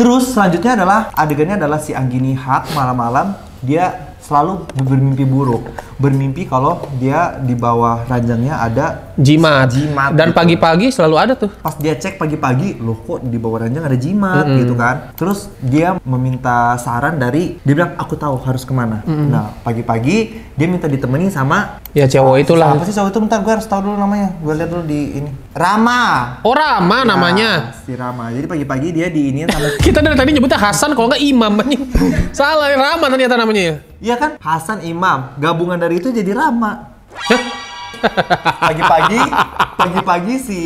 Terus selanjutnya adalah adegannya adalah si Anggini Hak malam-malam dia selalu bermimpi buruk. Bermimpi kalau dia di bawah ranjangnya ada Jimat. Jimat Dan gitu. pagi-pagi selalu ada tuh. pas dia cek pagi-pagi, loh kok di bawah ranjang ada jimat gitu kan. Terus dia meminta saran dari, dia bilang aku tahu harus ke mana. Nah pagi-pagi dia minta ditemani sama Ya cowok itulah. Apa sih cowok itu? Bentar, gue harus tahu dulu namanya. Gue lihat dulu di ini. Rama. Oh Rama namanya. Ya, si Rama. Jadi pagi-pagi dia di ini sama Kita dari tadi nyebutnya Hasan kalau nggak Imam. Salah Rama ternyata namanya ya. Iya kan? Hasan Imam. Gabungan dari itu jadi Rama. Hah? Pagi-pagi, pagi-pagi si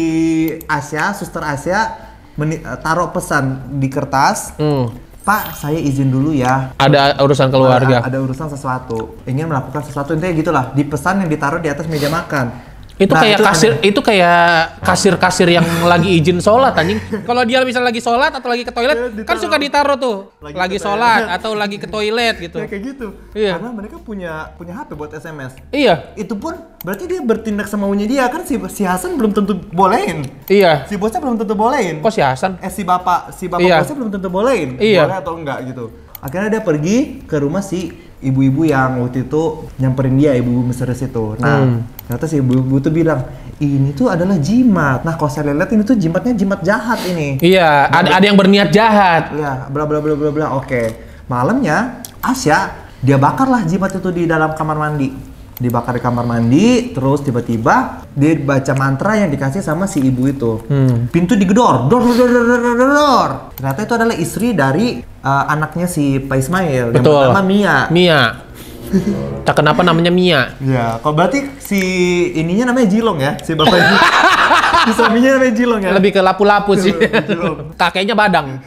Asia, suster Asia meni- eh, taruh pesan di kertas. Hmm. Pak, saya izin dulu ya. Ada urusan keluarga. Ada, ada urusan sesuatu. Ingin melakukan sesuatu intinya gitulah. Di pesan yang ditaruh di atas meja makan. Itu Nah, kayak itu kasir aneh. itu kayak kasir-kasir yang lagi izin sholat anjing. Kalau dia misalnya lagi sholat atau lagi ke toilet, kan suka ditaruh tuh. Lagi Lagi, sholat atau lagi ke toilet gitu. Ya kayak gitu. Iya. Karena mereka punya punya HP buat SMS. Iya, Itu pun berarti dia bertindak semaunya dia kan si si Hasan belum tentu bolehin. iya. Si bosnya belum tentu bolehin. Kok si Hasan? Eh si bapak si bapak Iya. bosnya belum tentu bolehin. Iya. Boleh atau enggak gitu. Akhirnya dia pergi ke rumah si ibu-ibu yang waktu itu nyamperin dia ibu-ibu misterius itu. Nah, Hmm. Ternyata si ibu-ibu tuh bilang, "Ini tuh adalah jimat." Nah, kalau saya lihat ini tuh jimatnya jimat jahat ini. Iya, ada ada yang berniat jahat. Ya, bla bla bla bla bla. Oke. Malamnya Asya dia bakarlah jimat itu di dalam kamar mandi. Dibakar di kamar mandi, terus tiba-tiba dia baca mantra yang dikasih sama si ibu itu. Hmm. Pintu digedor, dor dor dor dor dor dor, dor. Ternyata itu adalah istri dari uh, anaknya si Pak Ismail yang Betul. bernama Mia. Mia. Tak kenapa namanya Mia. Ya, kalau berarti si ininya namanya Jilong ya, si bapak ini. si suaminya namanya Jilong ya. Lebih ke lapu-lapu sih. Kakeknya badang.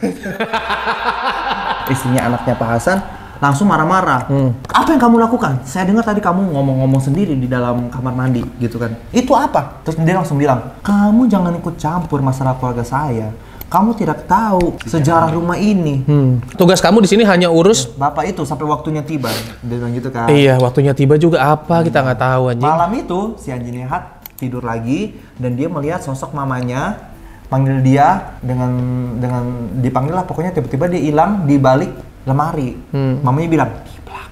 istrinya anaknya Pak Hasan langsung marah-marah. Hmm. Apa yang kamu lakukan? Saya dengar tadi kamu ngomong-ngomong sendiri di dalam kamar mandi, gitu kan? Itu apa? Terus dia langsung bilang, kamu jangan ikut campur masalah keluarga saya. Kamu tidak tahu sejarah rumah ini. Hmm. Tugas kamu di sini hanya urus Bapak itu sampai waktunya tiba, dia bilang gitu kan. Iya, waktunya tiba juga apa kita nggak tahu anjing. Malam itu si Anjing Nehat tidur lagi dan dia melihat sosok mamanya panggil dia dengan dengan dipanggil lah pokoknya tiba-tiba dia hilang di balik lemari. Hmm. Mamanya bilang di belakang.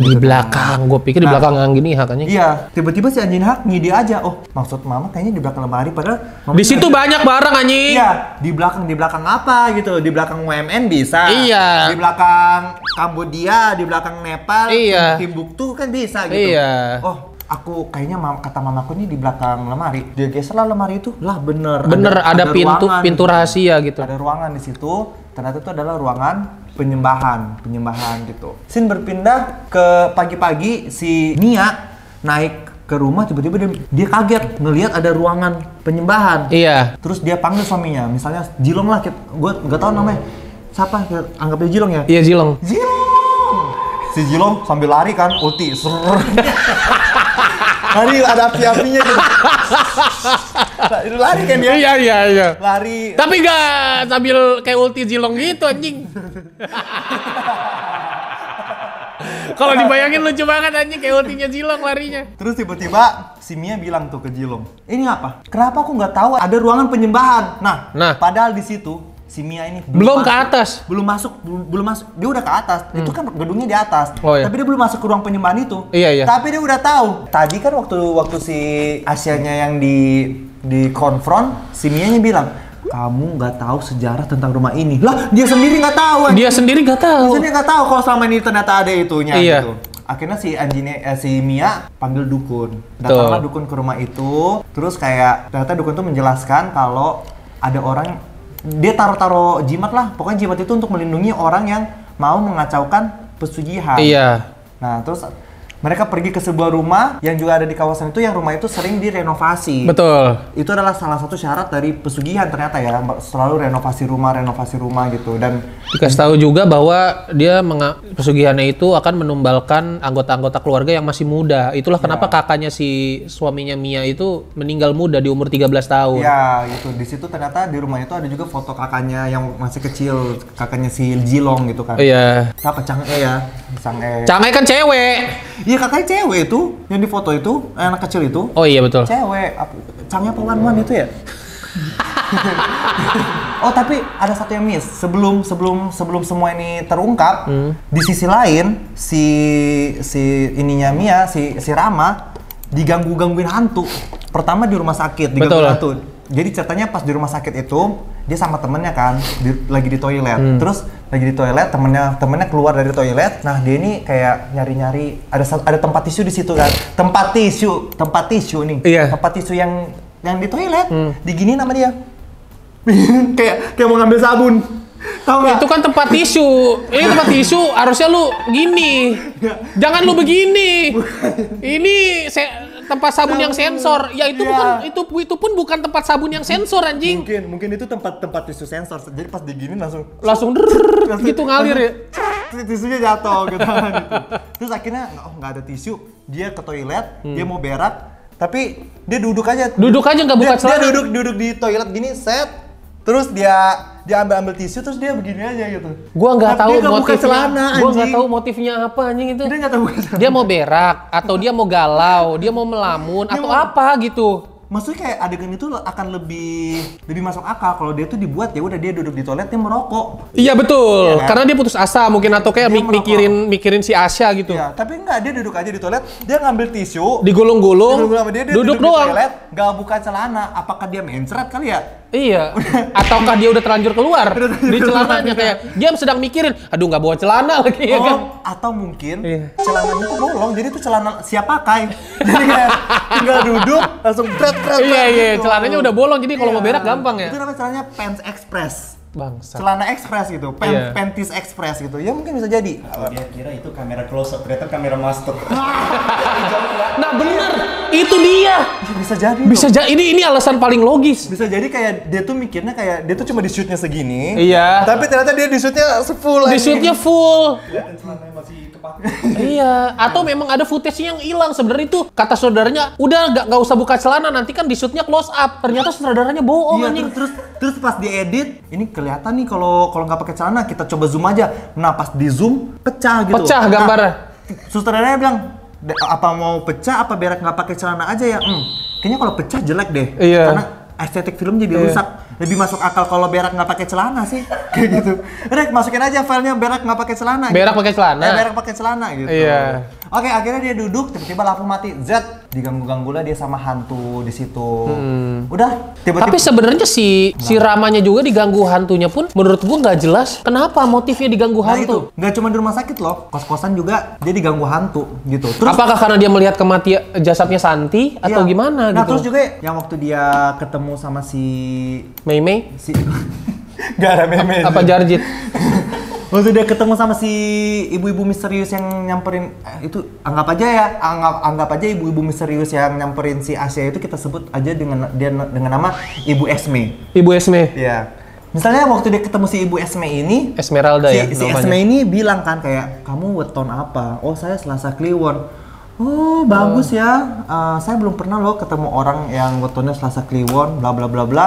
Di belakang, gue pikir di Nah. belakang yang gini hakanya. Iya, tiba-tiba si anjing hak ngide aja. Oh, maksud mama kayaknya di belakang lemari padahal Di situ banyak barang anjing. Iya, di belakang di belakang apa gitu? Di belakang UMN bisa. Iya. Di belakang Kambodia, di belakang Nepal, Iya. Timbuktu kan bisa gitu. Iya. Oh, aku kayaknya mam- kata mamaku ini di belakang lemari. Dia geser lah lemari itu. Lah bener. Bener ada, pintu ruangan. pintu rahasia gitu. Ada ruangan di situ. Ternyata itu adalah ruangan penyembahan, penyembahan gitu. Scene berpindah ke pagi-pagi si Nia naik ke rumah tiba-tiba dia, dia kaget ngelihat ada ruangan penyembahan. Iya. Terus dia panggil suaminya, misalnya Jilong lah, gue nggak tahu namanya. Siapa? Kita Anggap dia Jilong ya. Iya Zilong. Jilong. Si Jilong sambil lari kan, ulti. Lari ada api-apinya gitu. lari kan dia. Iya iya iya. Lari. Tapi nggak sambil kayak ulti Zilong gitu anjing. Kalau dibayangin lucu banget anjing kayak ultinya Zilong larinya. Terus tiba-tiba si Mia bilang tuh ke Jilong, ini apa? Kenapa aku nggak tahu ada ruangan penyembahan? Nah, Nah. padahal di situ si Mia ini Belum ke masuk. atas. belum masuk, belum, belum masuk. Dia udah ke atas. Itu kan gedungnya di atas. Oh, iya. Tapi dia belum masuk ke ruang penyembahan itu. Iya, iya. Tapi dia udah tahu. Tadi kan waktu waktu si Asianya yang di di konfront, si Mia nya bilang, kamu nggak tahu sejarah tentang rumah ini. Lah, dia sendiri nggak tahu. anjing. Dia sendiri nggak tahu. Dia nggak tahu kalau selama ini ternyata ada itunya Iya. gitu. Akhirnya si Anjine, eh, si Mia panggil dukun. Datanglah dukun ke rumah itu. Terus kayak ternyata dukun tuh menjelaskan kalau ada orang dia taruh-taruh jimat lah. Pokoknya jimat itu untuk melindungi orang yang mau mengacaukan pesugihan. Iya. Nah, terus mereka pergi ke sebuah rumah yang juga ada di kawasan itu yang rumah itu sering direnovasi. Betul. Itu adalah salah satu syarat dari pesugihan ternyata ya, selalu renovasi rumah, renovasi rumah gitu dan Dikasih tahu juga bahwa dia pesugihannya itu akan menumbalkan anggota-anggota keluarga yang masih muda. Itulah kenapa kakaknya si suaminya Mia itu meninggal muda di umur 13 tahun. Ya, gitu. Di situ ternyata di rumah itu ada juga foto kakaknya yang masih kecil, kakaknya si Jilong gitu kan. Iya. Siapa Chang E ya? Chang E. Cangai kan cewek. Iya, kakaknya cewek itu yang di foto itu, anak kecil itu. Oh iya betul. Cewek. Changnya apa Wan Wan itu ya? oh, tapi ada satu yang miss. Sebelum sebelum sebelum semua ini terungkap, Hmm. di sisi lain si si ininya Mia, si si Rama diganggu-gangguin hantu. Pertama di rumah sakit digangguin Betul. hantu. Jadi ceritanya pas di rumah sakit itu dia sama temennya kan di- lagi di toilet. Hmm. Terus lagi di toilet temennya temennya keluar dari toilet. Nah dia ini kayak nyari-nyari ada sa- ada tempat tisu di situ kan. Tempat tisu, tempat tisu nih. Iya. Tempat tisu yang yang di toilet. Digini nama dia. kayak kayak mau ngambil sabun. Tahu nggak? Itu kan tempat tisu. Ini tempat tisu harusnya lu gini. Jangan lu begini. Ini se- tempat sabun yang sensor. Ya itu Iya. bukan itu itu pun bukan tempat sabun yang sensor anjing. Mungkin mungkin itu tempat tempat tisu sensor. Jadi pas digini langsung Langsung drrrr, gitu ngalir ya. Tisunya jatuh gitu. Terus akhirnya oh nggak ada tisu, dia ke toilet, Hmm. dia mau berak, tapi dia duduk aja. Duduk aja nggak buka dia, duduk duduk di toilet gini set terus dia dia ambil ambil tisu terus dia begini aja gitu. Gua nggak Tapi tahu dia motifnya. celana, Gua nggak tahu motifnya apa anjing itu. Dia nggak tahu. Dia mau berak atau dia mau galau, dia mau melamun Dia atau mau- apa gitu. Maksudnya kayak adegan itu akan lebih lebih masuk akal kalau dia tuh dibuat ya udah dia duduk di toilet dia merokok. Iya betul, Iya kan? karena dia putus asa mungkin atau kayak mik- mikirin mikirin si Asya gitu. Iya, tapi enggak dia duduk aja di toilet, dia ngambil tisu, Digulung-gulung, duduk dia, dia duduk, di doang. toilet, nggak buka celana. Apakah dia mencret kali ya? Iya. Ataukah dia udah terlanjur keluar di celananya kayak dia sedang mikirin, aduh nggak bawa celana lagi ya kan. Oh, atau mungkin Iya. celananya tuh bolong, jadi tuh celana siap pakai. jadi kayak tinggal duduk langsung pret pret. Iya iya, gitu. celananya udah bolong jadi kalau mau Iya. berak gampang ya. Itu namanya celananya pants express. Bangsa. Celana express gitu, pen, Iya. panties express gitu. Ya mungkin bisa jadi. Kalau dia kira itu kamera close up, ternyata kamera master. Nah bener, itu dia. Ya, bisa jadi. Bisa jadi ini ini alasan paling logis. bisa jadi kayak dia tuh mikirnya kayak dia tuh cuma di shootnya segini. Iya. Tapi ternyata dia di shootnya full Di shootnya full. Kelihatan celananya masih kepake. iya. Atau memang ada footage-nya yang hilang. Sebenarnya itu kata saudaranya, udah nggak nggak usah buka celana, nanti kan di shootnya close up. Ternyata saudaranya bohong Iya, anjing. terus, terus terus pas diedit, ini kelihatan nih kalau kalau nggak pakai celana kita coba zoom aja. Nah pas di zoom pecah gitu. Pecah Nah, gambarnya. sutradaranya bilang "De- apa mau pecah apa berak nggak pakai celana aja ya? Hmm, kayaknya kalau pecah jelek deh. Iya. Karena estetik film jadi Iya. rusak. Lebih masuk akal kalau berak nggak pakai celana sih. Kayak gitu. Udah masukin aja filenya berak nggak pakai celana. Berak pakai celana. Eh, berak pakai celana gitu. Iya. Oke, akhirnya dia duduk, tiba-tiba lampu mati. Z diganggu-ganggu lah dia sama hantu di situ. Udah, tiba-tiba Hmm. Tapi sebenarnya si si Ramanya juga diganggu hantunya pun menurut gua nggak jelas kenapa motifnya diganggu Nah hantu. nggak cuma di rumah sakit loh, kos-kosan juga dia diganggu hantu gitu. Terus Apakah karena dia melihat kematian jasadnya Santi atau Iya. gimana nah, gitu? terus juga yang waktu dia ketemu sama si Mei Mei si Gak ada meme. apa Jarjit? Waktu dia ketemu sama si ibu-ibu misterius yang nyamperin eh, itu anggap aja ya, anggap anggap aja ibu-ibu misterius yang nyamperin si Asia itu kita sebut aja dengan dia dengan nama Ibu Esme. Ibu Esme. Iya. Misalnya waktu dia ketemu si Ibu Esme ini, Esmeralda si, ya si namanya. Esme ini bilang kan kayak kamu weton apa? Oh saya Selasa Kliwon. Oh bagus ya. Eh, saya belum pernah loh ketemu orang yang wetonnya Selasa Kliwon. Bla bla bla bla.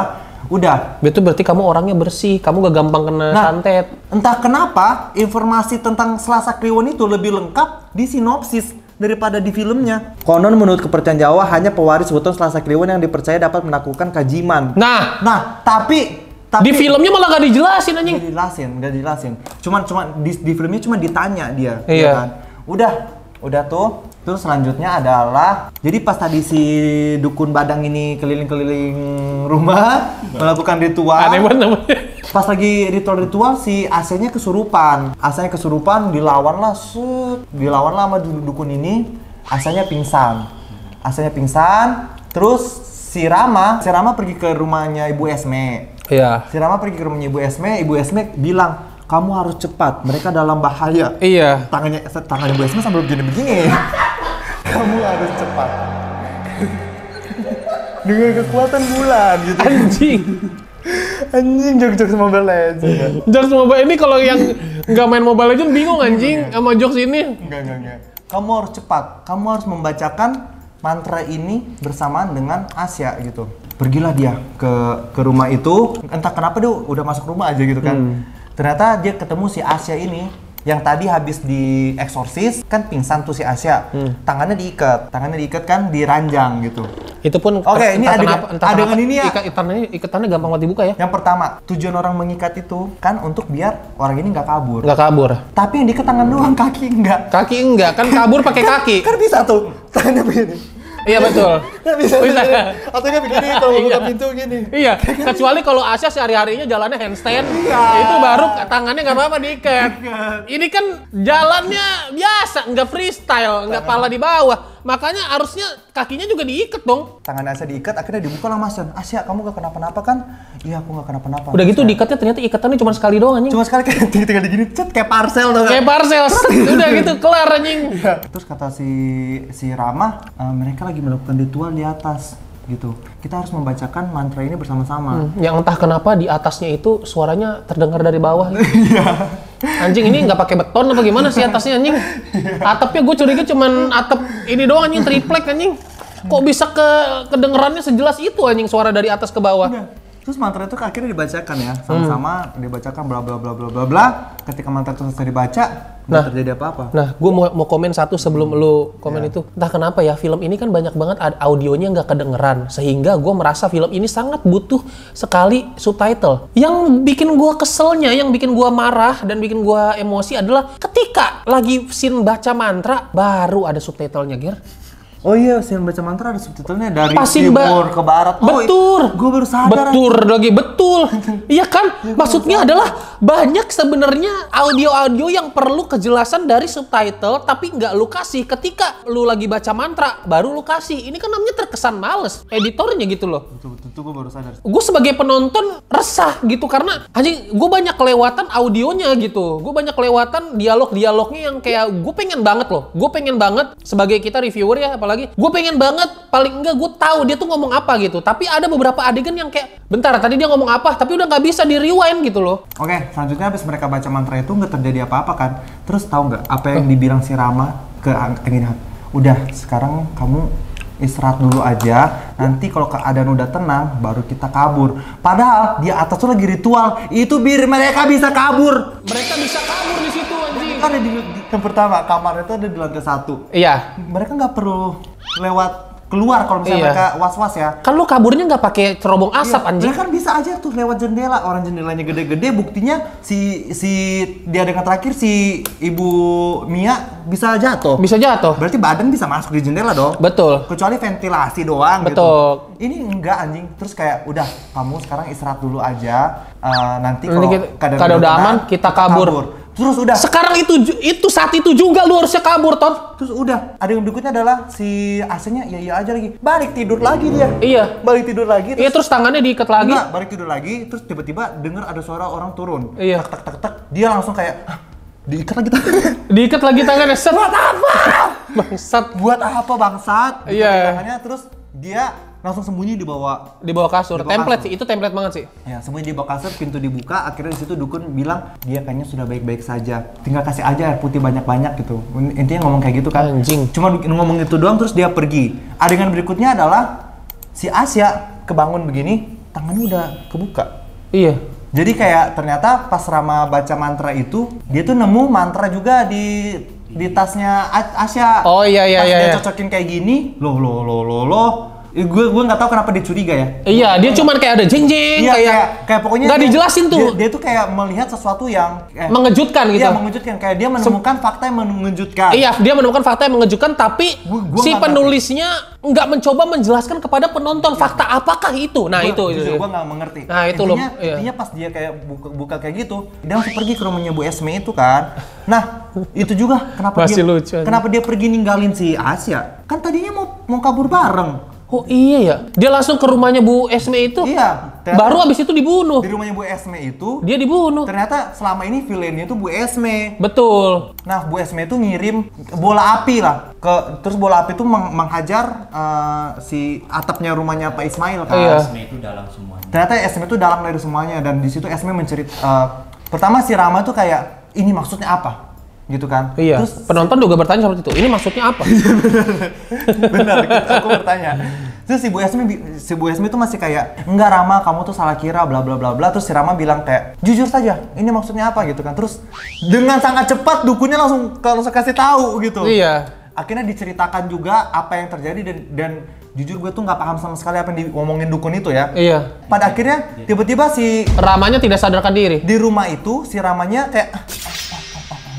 Udah. Itu berarti kamu orangnya bersih, kamu gak gampang kena Nah, santet. Entah kenapa informasi tentang Selasa Kliwon itu lebih lengkap di sinopsis daripada di filmnya. Konon menurut kepercayaan Jawa hanya pewaris weton Selasa Kliwon yang dipercaya dapat melakukan kajiman. Nah, Nah, tapi tapi di filmnya malah gak dijelasin anjing. Nggak dijelasin, nggak dijelasin. Cuman cuman di, di filmnya cuma ditanya dia, ya Iya. kan? Udah, udah tuh. Terus selanjutnya adalah jadi pas tadi si dukun badang ini keliling-keliling rumah melakukan ritual. Aneh banget namanya. Pas lagi ritual-ritual si AC-nya kesurupan. AC-nya kesurupan dilawan lah, set. Dilawan lah sama du- dukun ini. AC-nya pingsan. AC-nya pingsan. Terus si Rama, si Rama pergi ke rumahnya Ibu Esme. Iya. Si Rama pergi ke rumahnya Ibu Esme, Ibu Esme bilang, kamu harus cepat, mereka dalam bahaya. Iya. Tangannya, tangannya Ibu Esme sambil begini-begini. kamu harus cepat. Dengan kekuatan bulan gitu. Anjing. Anjing jokes-jokes Mobile Legends. Jokes mobile ini kalau yang nggak main Mobile Legends bingung anjing sama jokes ini. Enggak, enggak, enggak. Kamu harus cepat. Kamu harus membacakan mantra ini bersamaan dengan Asia gitu. Pergilah dia ke ke rumah itu. Entah kenapa dia udah masuk rumah aja gitu kan. Ternyata dia ketemu si Asia ini yang tadi habis di eksorsis kan pingsan tuh si Asia. Tangannya diikat, tangannya diikat kan di ranjang gitu. Itu pun Oke, ini entah adegan- kenapa, entah adegan kenapa ini ya. ikat- ikatannya ikatannya gampang banget dibuka ya. Yang pertama, tujuan orang mengikat itu kan untuk biar orang ini nggak kabur. Nggak kabur. Tapi yang diikat tangan doang, kaki enggak. Kaki enggak, kan kabur pakai kaki. Kan bisa tuh, tangannya begini. Iya betul. Bisa, Bisa. Atau kan begini kalau buka Iya. pintu gini. Iya, kecuali kalau Asya sehari-harinya jalannya handstand, Iya. itu baru tangannya nggak apa-apa diikat. Ini kan jalannya biasa, nggak freestyle, nggak pala di bawah. Makanya harusnya kakinya juga diikat dong. Tangan Asia diikat, akhirnya dibuka lah Mas. Asia, kamu gak kenapa-napa kan? Iya, aku gak kenapa-napa. Udah gitu diikatnya ternyata ikatannya cuma sekali doang anjing. Cuma sekali kayak tinggal, digini, cet kayak parcel tuh. Kayak parcel, udah gitu kelar anjing. Terus kata si si Rama, "Eh, mereka lagi melakukan ritual di atas gitu. Kita harus membacakan mantra ini bersama-sama. Yang entah kenapa di atasnya itu suaranya terdengar dari bawah. anjing ini nggak pakai beton apa gimana sih atasnya anjing? Atapnya gue curiga cuman atap ini doang anjing triplek anjing. Kok bisa ke kedengerannya sejelas itu anjing suara dari atas ke bawah? Udah. Terus mantra itu akhirnya dibacakan ya, sama-sama dibacakan bla bla bla bla bla bla. Ketika mantra itu selesai dibaca, Nah. terjadi apa-apa. Nah, gue mau, mau komen satu sebelum lu komen itu. Entah kenapa ya, film ini kan banyak banget audionya nggak kedengeran. Sehingga gue merasa film ini sangat butuh sekali subtitle. Yang bikin gue keselnya, yang bikin gue marah dan bikin gue emosi adalah ketika lagi scene baca mantra, baru ada subtitlenya, Ger. Oh iya, scene baca mantra ada subtitlenya dari Pasti, timur ke barat. Oh, betul. Gue baru sadar. Betul lagi, betul. Iya kan? Maksudnya adalah banyak sebenarnya audio-audio yang perlu kejelasan dari subtitle tapi nggak lu kasih ketika lu lagi baca mantra baru lu kasih. Ini kan namanya terkesan males editornya gitu loh. Betul, betul, gue baru sadar. Gue sebagai penonton resah gitu karena anjing gue banyak kelewatan audionya gitu. Gue banyak kelewatan dialog-dialognya yang kayak gue pengen banget loh. Gue pengen banget sebagai kita reviewer ya apalagi gue pengen banget paling enggak gue tahu dia tuh ngomong apa gitu. Tapi ada beberapa adegan yang kayak bentar tadi dia ngomong apa tapi udah nggak bisa di rewind gitu loh. Oke, selanjutnya habis mereka baca mantra itu nggak terjadi apa-apa kan. Terus tahu nggak apa yang dibilang si Rama ke Ang- Angin Hat? Udah, sekarang kamu istirahat dulu aja. Nanti kalau keadaan udah tenang, baru kita kabur. Padahal di atas tuh lagi ritual. Itu biar mereka bisa kabur. Mereka bisa kabur di situ anjing. Kan ada di, di- yang pertama kamar itu ada di lantai satu. Iya. Mereka nggak perlu lewat keluar kalau misalnya Iya. mereka was-was ya. Kan lu kaburnya nggak pakai cerobong asap Iya, anjing. Mereka kan bisa aja tuh lewat jendela. Orang jendelanya gede-gede, buktinya si si di adegan terakhir si ibu Mia bisa jatuh. Bisa jatuh. Berarti badan bisa masuk di jendela dong. Betul. Kecuali ventilasi doang Betul. gitu. Ini enggak anjing. Terus kayak udah kamu sekarang istirahat dulu aja. Eh, nanti kalau keadaan udah aman, kita kabur. Terus udah. Sekarang itu itu saat itu juga lu harusnya kabur, Ton. Terus udah. Ada yang berikutnya adalah si AC-nya iya iya aja lagi. Balik tidur lagi dia. Iya. Balik tidur lagi. Iya terus tangannya diikat lagi. Enggak, balik tidur lagi, terus tiba-tiba denger ada suara orang turun. Iya. Tak tak tak tak. Dia langsung kayak "Hah, diikat lagi tangannya. Diikat lagi tangannya. Set. Buat apa? Bangsat. Buat apa bangsat? Iya. Tangannya terus dia langsung sembunyi di bawah. Di bawah kasur. Di bawah template kasur. sih, itu template banget sih. Ya, sembunyi di bawah kasur, pintu dibuka, akhirnya di situ dukun bilang dia kayaknya sudah baik-baik saja. Tinggal kasih aja air putih banyak-banyak gitu. Intinya ngomong kayak gitu kan. Anjing. Cuma ngomong itu doang terus dia pergi. Adegan berikutnya adalah si Asia kebangun begini, tangannya udah kebuka. Iya. Jadi kayak ternyata pas Rama baca mantra itu, dia tuh nemu mantra juga di di tasnya A- Asya. Oh, iya, iya, Pas iya, dia iya. cocokin kayak gini, loh loh loh loh loh. Eh, gue gue nggak tahu kenapa dia curiga ya. Iya, dia cuman kayak ada jeng-jeng Iya kayak kayak kayak pokoknya nggak dijelasin tuh. Dia, dia tuh kayak melihat sesuatu yang eh, mengejutkan gitu. Iya mengejutkan kayak dia menemukan fakta yang mengejutkan. Iya, dia menemukan fakta yang mengejutkan, tapi Gua- gua si penulisnya nggak mencoba menjelaskan kepada penonton fakta apakah itu. Nah Gua- itu. itu. gue nggak mengerti. Nah, itu loh, intinya, iya. intinya pas dia kayak buka, buka kayak gitu, dia langsung pergi ke rumahnya Bu Esme itu kan. Nah, itu juga kenapa Masih dia lucu kenapa dia pergi ninggalin si Asia? Kan tadinya mau mau kabur bareng. Oh iya ya, dia langsung ke rumahnya Bu Esme itu. Iya. ternyata Baru abis itu dibunuh. di rumahnya Bu Esme itu Dia dibunuh. ternyata selama ini villainnya itu Bu Esme. Betul. Nah, Bu Esme itu ngirim bola api lah ke terus bola api itu meng- menghajar eh, si atapnya rumahnya Pak Ismail kan. Iya. Esme itu dalam semuanya. Ternyata Esme itu dalam dari semuanya dan di situ Esme mencerit eh, pertama si Rama tuh kayak ini maksudnya apa? Gitu kan. Iya. Terus Penonton juga bertanya seperti itu. Ini maksudnya apa? benar gitu, aku bertanya. Terus si Bu bi- si Bu Esme itu masih kayak enggak Rama kamu tuh salah kira bla bla bla bla terus si Rama bilang kayak jujur saja ini maksudnya apa gitu kan. Terus dengan sangat cepat dukunnya langsung langsung kasih tahu gitu. iya. akhirnya diceritakan juga apa yang terjadi dan dan jujur gue tuh nggak paham sama sekali apa yang diomongin dukun itu ya. Iya. Pada akhirnya tiba-tiba si Ramanya tidak sadarkan diri. di rumah itu si Ramanya kayak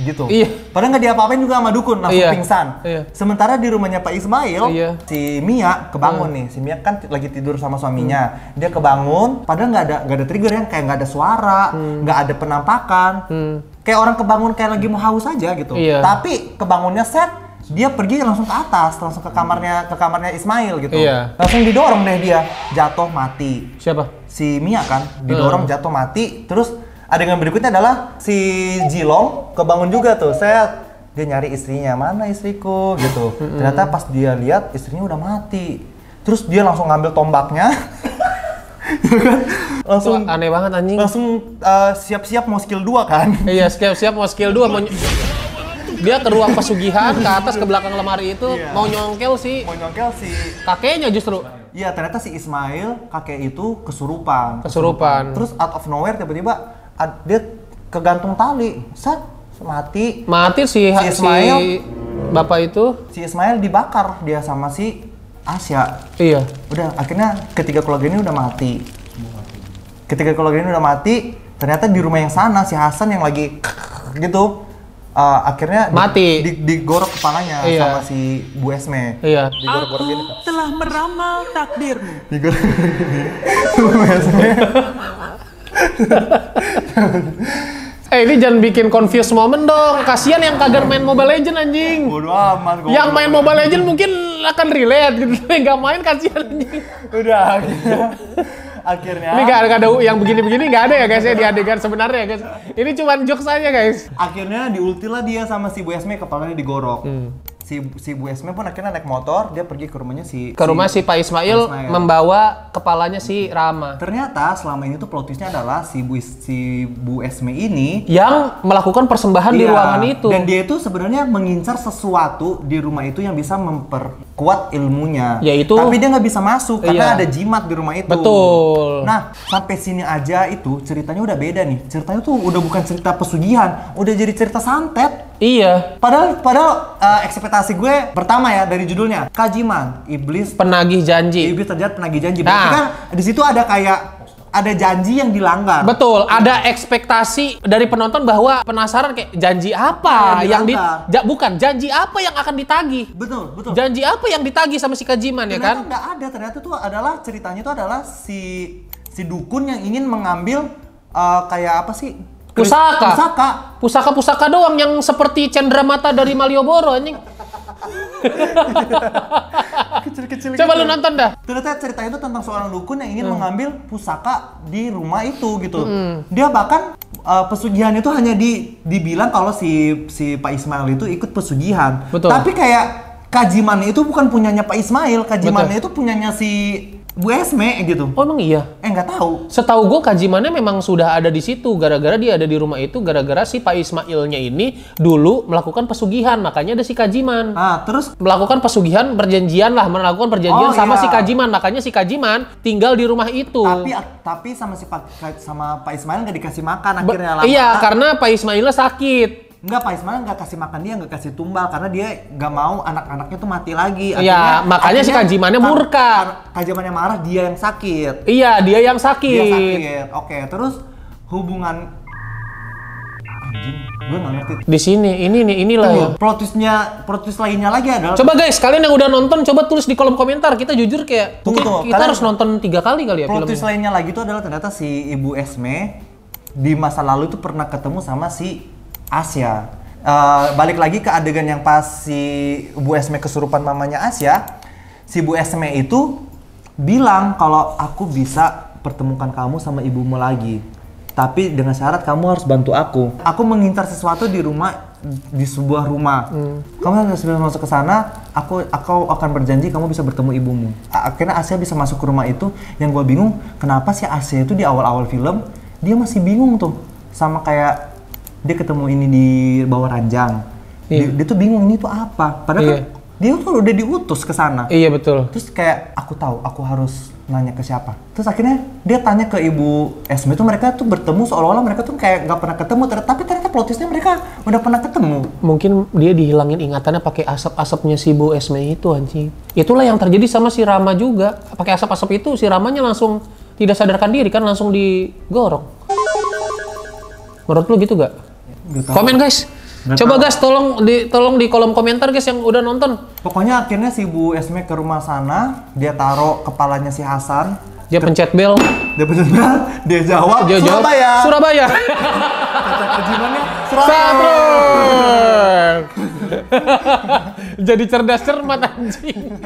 gitu. Iya. Padahal nggak diapa-apain juga sama dukun langsung Iya. pingsan. Iya. Sementara di rumahnya Pak Ismail Iya. si Mia kebangun nih. Si Mia kan lagi tidur sama suaminya. Dia kebangun. Padahal nggak ada nggak ada trigger yang kayak nggak ada suara, nggak ada penampakan. Kayak orang kebangun kayak lagi mau haus aja gitu. Iya. Tapi kebangunnya set dia pergi langsung ke atas, langsung ke kamarnya ke kamarnya Ismail gitu. Iya. Langsung didorong deh dia, jatuh mati Siapa? si Mia kan didorong jatuh mati terus adegan berikutnya adalah si Jilong kebangun juga tuh. Saya dia nyari istrinya mana istriku? Gitu. Ternyata pas dia lihat istrinya udah mati. Terus dia langsung ngambil tombaknya. Langsung Itu aneh banget anjing. langsung uh, siap-siap mau skill 2 kan? Iya, siap-siap mau skill 2 mau dia ke ruang pesugihan ke atas ke belakang lemari itu Iya. mau nyongkel si Mau nyongkel si kakeknya justru. Iya ternyata si Ismail kakek itu kesurupan. kesurupan. Terus out of nowhere tiba-tiba dia kegantung tali, set mati. Mati si, Si si, Ismail. bapak itu. Si Ismail dibakar dia sama si Asya. Iya. Udah akhirnya ketiga keluarga ini udah mati. Ketiga keluarga ini udah mati. Ternyata di rumah yang sana si Hasan yang lagi gitu. uh, akhirnya di- Mati. di, digorok kepalanya Iya. sama si Bu Esme. Iya. Digorok-gorok gini. telah meramal takdirmu. Digorok. Bu Esme. Eh ini jangan bikin confused moment dong. Kasihan yang kagak main Mobile Legend anjing. Bodoh amat. Yang main Mobile Legend mungkin akan relate gitu. Gak main kasihan anjing. udah akhirnya akhirnya Ini gak, gak ada yang begini-begini gak ada ya guys ya di adegan sebenarnya ya guys. Ini cuma jokes aja guys. akhirnya diultilah dia sama si Bu Esme kepalanya digorok Hmm. Si si Bu Esme pun akhirnya naik motor dia pergi ke rumahnya si Ke rumah si Pak Ismail, Ismail. membawa kepalanya si Rama. ternyata selama ini tuh plot twistnya adalah si Bu si Bu Esme ini Yang melakukan persembahan di Iya, ruangan itu. dan dia itu sebenarnya mengincar sesuatu di rumah itu yang bisa memperkuat ilmunya Yaitu? tapi dia nggak bisa masuk karena Iya. ada jimat di rumah itu Betul. Nah, sampai sini aja itu ceritanya udah beda nih. Ceritanya tuh udah bukan cerita pesugihan, udah jadi cerita santet. Iya. Padahal padahal eh, ekspektasi gue pertama ya dari judulnya Kajiman, iblis Penagih janji. iblis terlihat penagih janji. Berarti Nah. kan di situ ada kayak ada janji yang dilanggar. Betul, ada ekspektasi dari penonton bahwa penasaran kayak janji apa Yang yang, di ja- bukan janji apa yang akan ditagih. Betul, betul. Janji apa yang ditagih sama si Kajiman ya Ternyata kan? nggak ada. Ternyata tuh adalah ceritanya itu adalah si si dukun yang ingin mengambil eh, kayak apa sih? Pusaka. Pusaka. Pusaka-pusaka doang yang seperti cendramata dari Malioboro anjing. Kecil-kecil. Coba gitu. lu nonton dah. Ternyata cerita itu tentang seorang dukun yang Hmm. ingin mengambil pusaka di rumah itu gitu. Dia bahkan uh, pesugihan itu hanya di dibilang kalau si si Pak Ismail itu ikut pesugihan. Betul. Tapi kayak kajimannya itu bukan punyanya Pak Ismail, kajimannya itu punyanya si Bu Esme gitu. Oh emang iya. Eh nggak tahu. Setahu gue Kajimannya memang sudah ada di situ gara-gara dia ada di rumah itu gara-gara si Pak Ismailnya ini dulu melakukan pesugihan makanya ada si Kajiman. Ah, terus melakukan pesugihan perjanjian lah melakukan perjanjian Oh, sama iya. si Kajiman makanya si Kajiman tinggal di rumah itu tapi tapi sama si Pak sama Pak Ismail nggak dikasih makan akhirnya lama. iya karena Pak Ismailnya sakit Enggak, Pak Ismail nggak kasih makan dia, nggak kasih tumbal karena dia nggak mau anak-anaknya tuh mati lagi. Iya, makanya si Kajimannya murka. Kajimannya marah, dia yang sakit. iya dia yang sakit, Dia sakit. Oke, terus hubungan anjing, gue nggak ngerti. di sini ini nih inilah ya Tunggu, plot twistnya, plot twist lainnya lagi adalah coba guys kalian yang udah nonton coba tulis di kolom komentar kita jujur kayak Tunggu, mungkin tunggu, kita harus nonton tiga kali kali ya filmnya lainnya lagi itu adalah ternyata si Ibu Esme di masa lalu itu pernah ketemu sama si Asia. Eh, balik lagi ke adegan yang pas si Bu Esme kesurupan mamanya Asia, si Bu Esme itu bilang kalau aku bisa pertemukan kamu sama ibumu lagi. Tapi dengan syarat kamu harus bantu aku. Aku mengincar sesuatu di rumah di sebuah rumah. Kamu harus bisa masuk ke sana, aku aku akan berjanji kamu bisa bertemu ibumu. Akhirnya Asia bisa masuk ke rumah itu. Yang gue bingung, kenapa sih Asia itu di awal-awal film dia masih bingung tuh sama kayak dia ketemu ini di bawah ranjang. Dia, Iya. dia tuh bingung ini tuh apa. Padahal Iya. kan dia tuh udah diutus ke sana. iya betul Terus kayak aku tahu, aku harus nanya ke siapa. Terus akhirnya dia tanya ke ibu Esme tuh mereka tuh bertemu seolah-olah mereka tuh kayak nggak pernah ketemu. Tapi ternyata plot twistnya mereka udah pernah ketemu. mungkin dia dihilangin ingatannya pakai asap-asapnya si Bu Esme itu anjing. Itulah yang terjadi sama si Rama juga. Pakai asap-asap itu si Ramanya langsung tidak sadarkan diri kan langsung digorok. Menurut lu gitu gak? Komen guys. Nggak Coba tahu. guys tolong di tolong di kolom komentar guys yang udah nonton. Pokoknya akhirnya si Bu Esme ke rumah sana, dia taruh kepalanya si Hasan. Dia pencet bel, Dia bener dia jawab dia jawab Surabaya. Surabaya. Kata kajimannya Surabaya. Satrul. Jadi cerdas cermat anjing.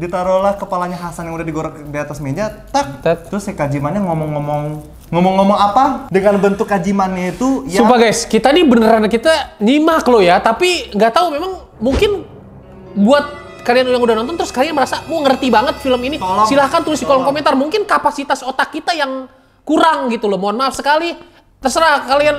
Ditaruhlah kepalanya Hasan yang udah digorok di atas meja, tak. Tak. Terus si kajimannya ngomong-ngomong ngomong-ngomong apa? Dengan bentuk kajimannya itu ya Sumpah guys, kita nih beneran kita nyimak loh ya, tapi nggak tahu memang mungkin buat kalian yang udah nonton terus kalian merasa mau ngerti banget film ini, Tolong. silahkan tulis di kolom Tolong. komentar. Mungkin kapasitas otak kita yang kurang gitu loh. Mohon maaf sekali. Terserah kalian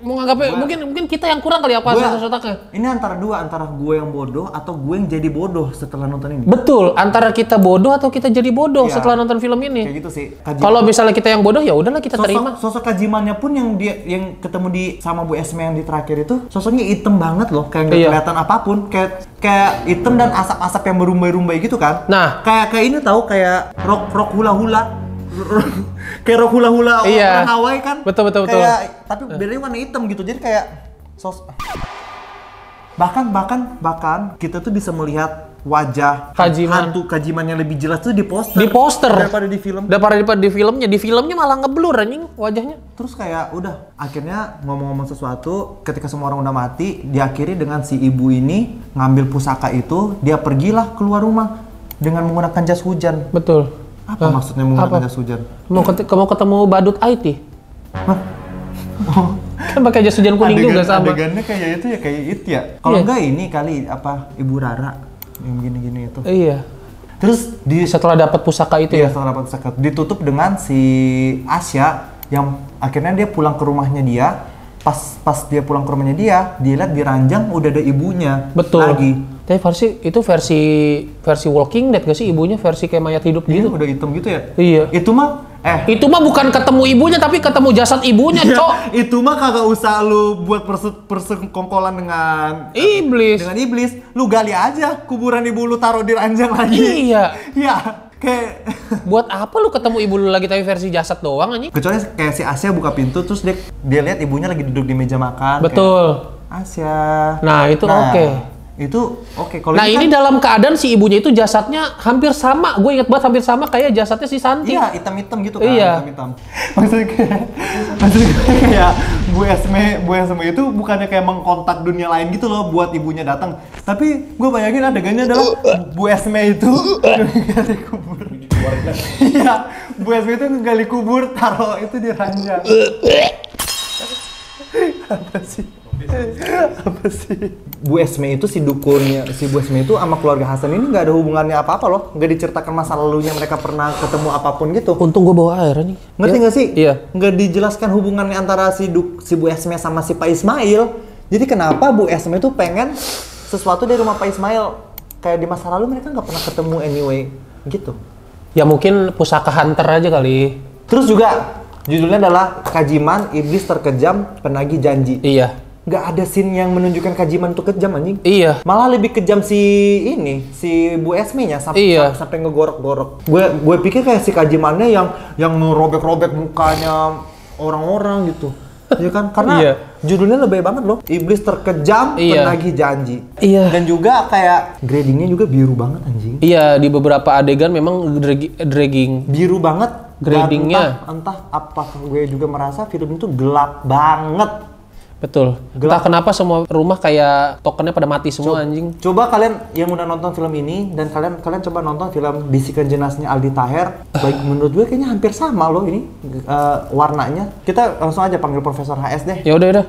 mau nganggapnya mungkin mungkin kita yang kurang kali apa Gua- sensor otaknya. Ini antara dua, antara gue yang bodoh atau gue yang jadi bodoh setelah nonton ini. Betul, antara kita bodoh atau kita jadi bodoh Iya. setelah nonton film Kayak ini. gitu sih. Kalau misalnya kita yang bodoh ya udahlah kita terima. sosok, sosok kajimannya pun yang dia yang ketemu di sama Bu Esme yang di terakhir itu sosoknya hitam banget loh kayak nggak Iya. kelihatan apa pun kayak kayak hitam dan asap-asap yang berumbai-rumbai gitu kan Nah. kayak kayak ini tahu kayak rock rock hula hula kayak rock hula hula Iya. orang Hawaii kan Betul, betul, betul. kayak tapi bedanya warna hitam gitu jadi kayak sos bahkan bahkan bahkan kita tuh bisa melihat wajah Kajiman. hantu kajiman yang lebih jelas tuh di poster Di poster. daripada di film Daripada daripada di filmnya, di filmnya malah ngeblur anjing wajahnya. Terus kayak udah akhirnya ngomong-ngomong sesuatu ketika semua orang udah mati diakhiri dengan si ibu ini ngambil pusaka itu dia pergilah keluar rumah dengan menggunakan jas hujan. Betul. Apa Hah? maksudnya menggunakan jas hujan? Mau ket- mau ketemu badut IT. Hah? Kan pakai jas hujan kuning juga sama. Adegannya kayak itu ya kayak itu ya. Kalau Iya. enggak ini kali apa Ibu Rara yang gini-gini itu. Iya. Terus di Setelah dapat pusaka itu Iya, ya. setelah dapat pusaka ditutup dengan si Asya yang akhirnya dia pulang ke rumahnya dia. Pas pas dia pulang ke rumahnya dia, dia lihat di ranjang udah ada ibunya Betul. lagi. Tapi versi itu versi versi Walking Dead gak sih ibunya versi kayak mayat hidup Ini gitu. udah hitam gitu ya? Iya. Itu mah eh Itu mah bukan ketemu ibunya tapi ketemu jasad ibunya, iya, Cok. itu mah kagak usah lu buat perse- persekongkolan dengan Iblis. dengan iblis. Lu gali aja kuburan ibu lu taruh di ranjang lagi. Iya. Iya, kayak Buat apa lu ketemu ibu lu lagi tapi versi jasad doang anjing? kecuali kayak si Asya buka pintu terus dia dia lihat ibunya lagi duduk di meja makan. kayak, Betul. Asya. Nah, itu oke. Itu oke. Kalau Nah, ini ini kan- dalam keadaan si ibunya itu jasadnya hampir sama. Gue inget banget hampir sama kayak jasadnya si Santi. Iya, hitam-hitam gitu kan, Iya. hitam-hitam. Maksudnya kayak, maksudnya kayak Bu Esme, Bu Esme itu bukannya kayak mengkontak dunia lain gitu loh buat ibunya datang. Tapi gue bayangin adegannya adalah Bu Esme itu gali kubur. Iya, Bu Esme itu ngegali kubur, taruh itu di ranjang. Apa sih? Apa sih? Bu Esme itu si dukunnya, si Bu Esme itu sama keluarga Hasan ini nggak ada hubungannya apa-apa loh. Nggak diceritakan masa lalunya mereka pernah ketemu apa pun gitu. Untung gue bawa air anjing. Ngerti Ya? nggak sih? Iya. Nggak dijelaskan hubungannya antara si Duk, si Bu Esme sama si Pak Ismail. Jadi kenapa Bu Esme itu pengen sesuatu dari rumah Pak Ismail? Kayak di masa lalu mereka nggak pernah ketemu anyway, gitu. Ya mungkin pusaka hunter aja kali. Terus juga judulnya adalah Kajiman Iblis Terkejam Penagih Janji. Iya. Nggak ada scene yang menunjukkan Kajiman itu kejam anjing. Iya. Malah lebih kejam si ini, si Bu Esme-nya sampai Iya. sampai ngegorok-gorok. Gue gue pikir kayak si Kajimannya yang yang ngerobek-robek mukanya orang-orang gitu. Iya kan? Karena Iya. judulnya lebih banget loh. Iblis terkejam Iya. penagih janji. Iya. Dan juga kayak gradingnya juga biru banget anjing. Iya, di beberapa adegan memang drag- dragging. Biru banget. Gradingnya. Entah, entah apakah gue juga merasa film itu gelap banget. Betul. Entah kenapa semua rumah kayak tokennya pada mati semua anjing. Coba kalian yang udah nonton film ini dan kalian kalian coba nonton film Bisikan Jenazahnya Aldi Taher. Baik menurut gue kayaknya hampir sama loh ini eh, warnanya. Kita langsung aja panggil Profesor HS deh. Ya udah udah.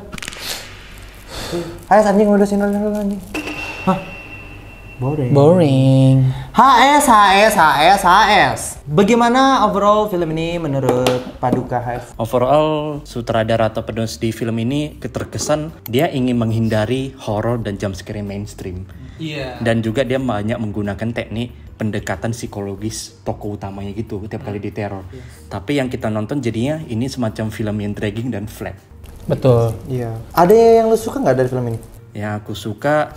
HS anjing udah sini anjing. Hah? Boring. Boring. HS HS HS HS. Bagaimana overall film ini menurut Paduka HS? Overall, sutradara atau penulis di film ini keterkesan dia ingin menghindari horor dan jump scare mainstream. Iya. Dan juga dia banyak menggunakan teknik pendekatan psikologis tokoh utamanya gitu tiap kali di teror. Tapi yang kita nonton jadinya ini semacam film yang dragging dan flat. Betul. Iya. Ada yang lu suka nggak dari film ini? Yang aku suka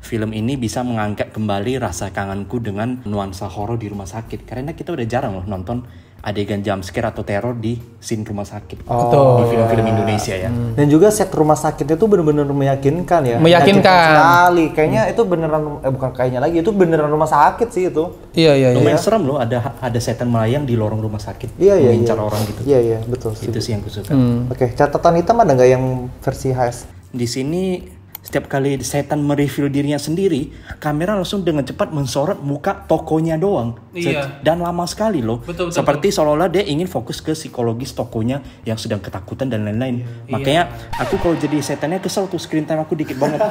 film ini bisa mengangkat kembali rasa kangenku dengan nuansa horor di rumah sakit. Karena kita udah jarang loh nonton adegan jump scare atau teror di scene rumah sakit. Betul. Di film-film Indonesia ya. Dan juga set rumah sakitnya tuh bener-bener meyakinkan ya. Meyakinkan. sekali. Kayaknya itu beneran eh bukan kayaknya lagi, itu beneran rumah sakit sih itu. Iya iya iya. Lumayan serem loh ada ada setan melayang di lorong rumah sakit Iya iya. mengincar iya. orang gitu. Iya iya, betul. Itu sih yang aku suka. Oke, catatan hitam ada nggak yang versi HS? Di sini setiap kali setan mereveal dirinya sendiri, kamera langsung dengan cepat mensorot muka tokonya doang. Iya. Dan lama sekali loh. Betul, betul, Seperti seolah-olah dia ingin fokus ke psikologis tokonya yang sedang ketakutan dan lain-lain. Iya. Makanya aku kalau jadi setannya kesel tuh screen time aku dikit banget.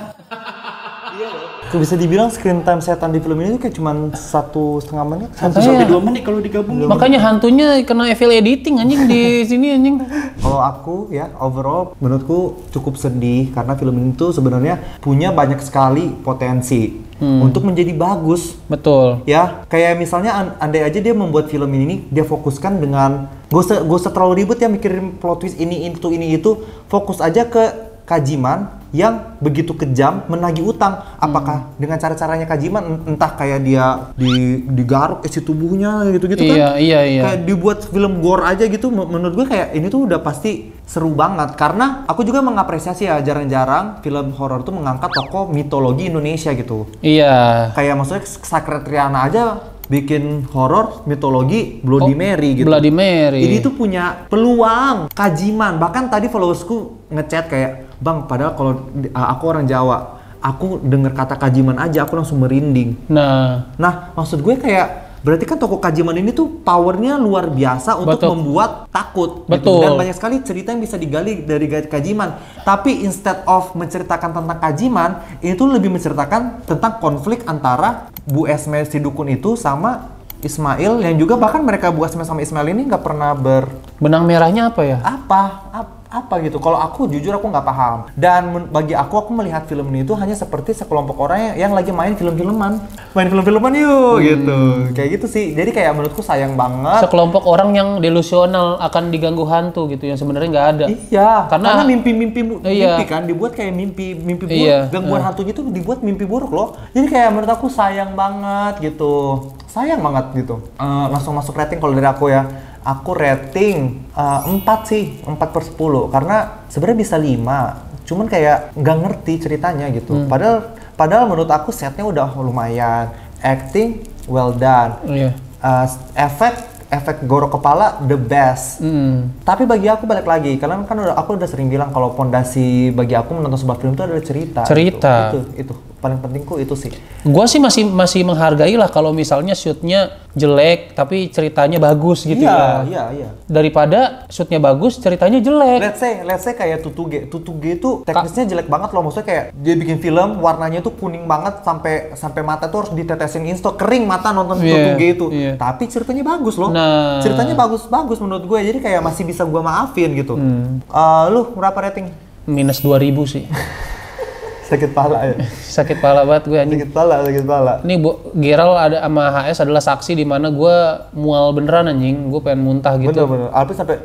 Kok bisa dibilang screen time setan di film ini tuh kayak cuman satu setengah menit. Satu sampai dua menit kalau digabungin. Makanya hantunya kena evil editing anjing di sini anjing. Kalau aku ya overall menurutku cukup sedih karena film ini tuh sebenarnya punya banyak sekali potensi untuk menjadi bagus. Betul. Ya, kayak misalnya an- andai aja dia membuat film ini dia fokuskan dengan gak usah, gak usah terlalu ribet ya mikirin plot twist ini itu ini itu, fokus aja ke kajiman yang begitu kejam menagih utang. Apakah dengan cara-caranya kajiman en- entah kayak dia di digaruk isi tubuhnya gitu-gitu kan? Iya, iya, iya. Kayak dibuat film gore aja gitu men- menurut gue kayak ini tuh udah pasti seru banget karena aku juga mengapresiasi ya jarang-jarang film horor tuh mengangkat tokoh mitologi Indonesia gitu Iya. kayak maksudnya Sacred Triana aja bikin horor mitologi Bloody Oh, Mary gitu. Bloody Mary. Ini tuh punya peluang kajiman. Bahkan tadi followersku ngechat kayak, "Bang, padahal kalau uh, aku orang Jawa, aku dengar kata kajiman aja aku langsung merinding." Nah, Nah, maksud gue kayak berarti kan toko kajiman ini tuh powernya luar biasa untuk Betul. membuat takut gitu. Betul. dan banyak sekali cerita yang bisa digali dari kajiman tapi instead of menceritakan tentang kajiman ini tuh lebih menceritakan tentang konflik antara Bu Esme si dukun itu sama Ismail yang juga bahkan mereka Bu Esme sama Ismail ini nggak pernah ber benang merahnya apa ya? apa ap- apa gitu kalau aku jujur aku nggak paham dan bagi aku aku melihat film ini itu hanya seperti sekelompok orang yang, yang lagi main film-filman main film-filman yuk gitu kayak gitu sih jadi kayak menurutku sayang banget Sekelompok orang yang delusional akan diganggu hantu gitu yang sebenarnya nggak ada. Iya, Karena- mimpi-mimpi Iya. mimpi kan dibuat kayak mimpi mimpi buruk. Iya, Gangguan iya. hantunya tuh dibuat mimpi buruk loh. Jadi kayak menurut aku sayang banget gitu. Sayang banget gitu. Eh, langsung masuk rating kalau dari aku ya. Aku rating eh, 4 sih, 4 per 10 karena sebenarnya bisa 5. Cuman kayak nggak ngerti ceritanya gitu. Hmm. Padahal padahal menurut aku setnya udah lumayan. Acting well done. Iya. Eh, efek efek gorok kepala the best. Hmm. Tapi bagi aku balik lagi, karena kan udah aku udah sering bilang kalau pondasi bagi aku menonton sebuah film itu adalah cerita. Cerita. Itu, itu, itu. Paling pentingku itu sih. Gua sih masih masih menghargai lah kalau misalnya shootnya jelek tapi ceritanya bagus gitu iya, ya. iya, iya. Daripada shootnya bagus ceritanya jelek. Let's say, let's say kayak Tutuge. Tutuge itu teknisnya jelek banget loh. Maksudnya kayak dia bikin film warnanya tuh kuning banget sampai sampai mata tuh harus ditetesin insto kering mata nonton Iya, Tutuge itu. iya. Tapi ceritanya bagus loh. Nah. Ceritanya bagus-bagus menurut gue. Jadi kayak masih bisa gua maafin gitu. Hmm. Eh, lu berapa rating? Minus 2000 sih. Sakit pala ya. Sakit pala banget gue anjing. sakit pala, sakit pala. Ini Bu Geral ada sama HS adalah saksi di mana gue mual beneran anjing. Gue pengen muntah gitu. Bener-bener. Alpi sampai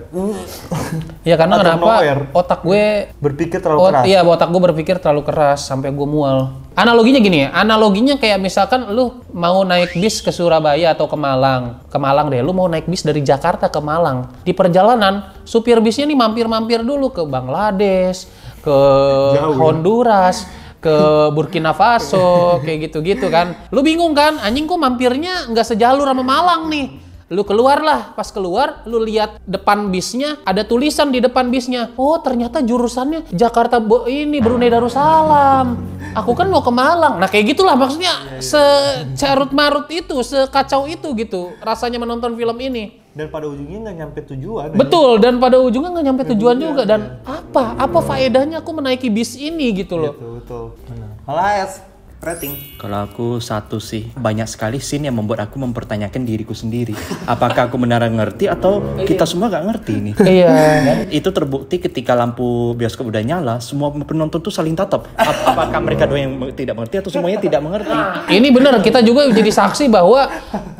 Ya karena kenapa nowhere. otak gue berpikir terlalu keras. iya, otak gue berpikir terlalu keras sampai gue mual. Analoginya gini ya, analoginya kayak misalkan lu mau naik bis ke Surabaya atau ke Malang. Ke Malang deh, lu mau naik bis dari Jakarta ke Malang. Di perjalanan, supir bisnya nih mampir-mampir dulu ke Bangladesh, ke ya. Honduras, ke Burkina Faso, kayak gitu-gitu kan. Lu bingung kan, anjing kok mampirnya nggak sejalur sama Malang nih. Lu keluar lah, pas keluar lu lihat depan bisnya ada tulisan di depan bisnya. Oh, ternyata jurusannya Jakarta Bo ini Brunei Darussalam. Aku kan mau ke Malang. Nah, kayak gitulah maksudnya secarut marut itu, sekacau itu gitu rasanya menonton film ini. Dan pada ujungnya nggak nyampe tujuan. Betul dan pada ujungnya nggak nyampe tujuan juga dan apa apa faedahnya aku menaiki bis ini gitu loh. Betul, betul. Benar. HS, rating. Kalau aku satu sih, banyak sekali scene yang membuat aku mempertanyakan diriku sendiri. Apakah aku beneran ngerti atau kita semua gak ngerti ini? Iya. Itu terbukti ketika lampu bioskop udah nyala, semua penonton tuh saling tatap. Ap- Apakah mereka doang yang tidak mengerti atau semuanya tidak mengerti? Ini benar kita juga jadi saksi bahwa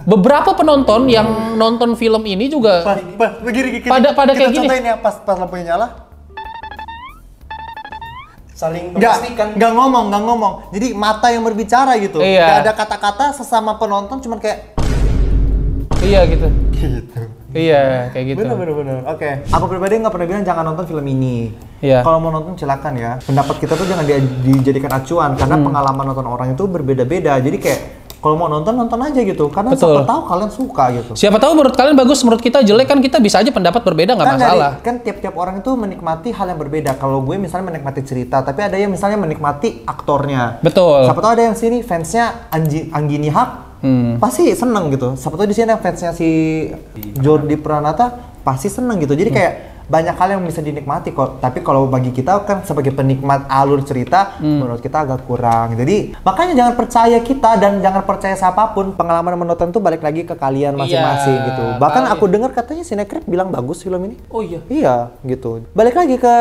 beberapa penonton yang nonton film ini juga Pas, pas, begini, gini, Pada- pada kita kayak gini. contohin ya, pas, pas lampunya nyala. Saling Nggak, memastikan nggak ngomong, nggak ngomong. Jadi mata yang berbicara gitu. Iya. Nggak ada kata-kata sesama penonton, cuman kayak iya gitu. gitu. Iya, kayak gitu. Bener bener bener. Oke. Aku pribadi nggak pernah bilang jangan nonton film ini. Iya. Kalau mau nonton silakan ya. Pendapat kita tuh jangan dia- dijadikan acuan karena Hmm. pengalaman nonton orang itu berbeda-beda. Jadi kayak kalau mau nonton nonton aja gitu. Karena Betul. siapa tahu kalian suka gitu. Siapa tahu menurut kalian bagus, menurut kita jelek kan kita bisa aja pendapat berbeda nggak kan masalah. dari- kan tiap-tiap orang itu menikmati hal yang berbeda. Kalau gue misalnya menikmati cerita, tapi ada yang misalnya menikmati aktornya. Betul. Siapa tahu ada yang sini fansnya Anji, Anggini Hak, Hmm. pasti seneng gitu. Siapa tahu di sini ada fansnya si Jordi Pranata, pasti seneng gitu. Jadi kayak banyak hal yang bisa dinikmati kok. Tapi kalau bagi kita kan sebagai penikmat alur cerita, menurut kita agak kurang. Jadi makanya jangan percaya kita dan jangan percaya siapa pun. Pengalaman menonton tuh balik lagi ke kalian masing-masing Iya, gitu. Bahkan balik. aku dengar katanya Sinekret bilang bagus film ini. Oh iya. Iya gitu. Balik lagi ke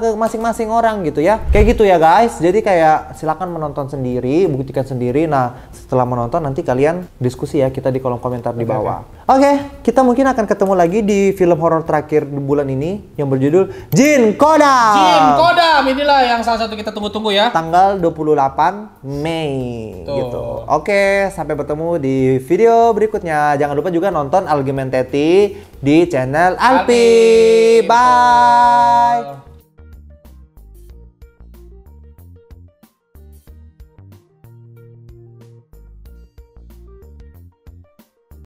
ke masing-masing orang gitu ya. Kayak gitu ya guys. Jadi kayak silakan menonton sendiri, buktikan sendiri. Nah setelah menonton nanti kalian diskusi ya kita di kolom komentar di bawah. Oke, kita mungkin akan ketemu lagi di film horor terakhir di bulan ini yang berjudul Jin Kodam. Jin Kodam inilah yang salah satu kita tunggu-tunggu ya. Tanggal 28 Mei Tuh. gitu. Oke, sampai bertemu di video berikutnya. Jangan lupa juga nonton Argumentati di channel Alpi. Alpi. Bye.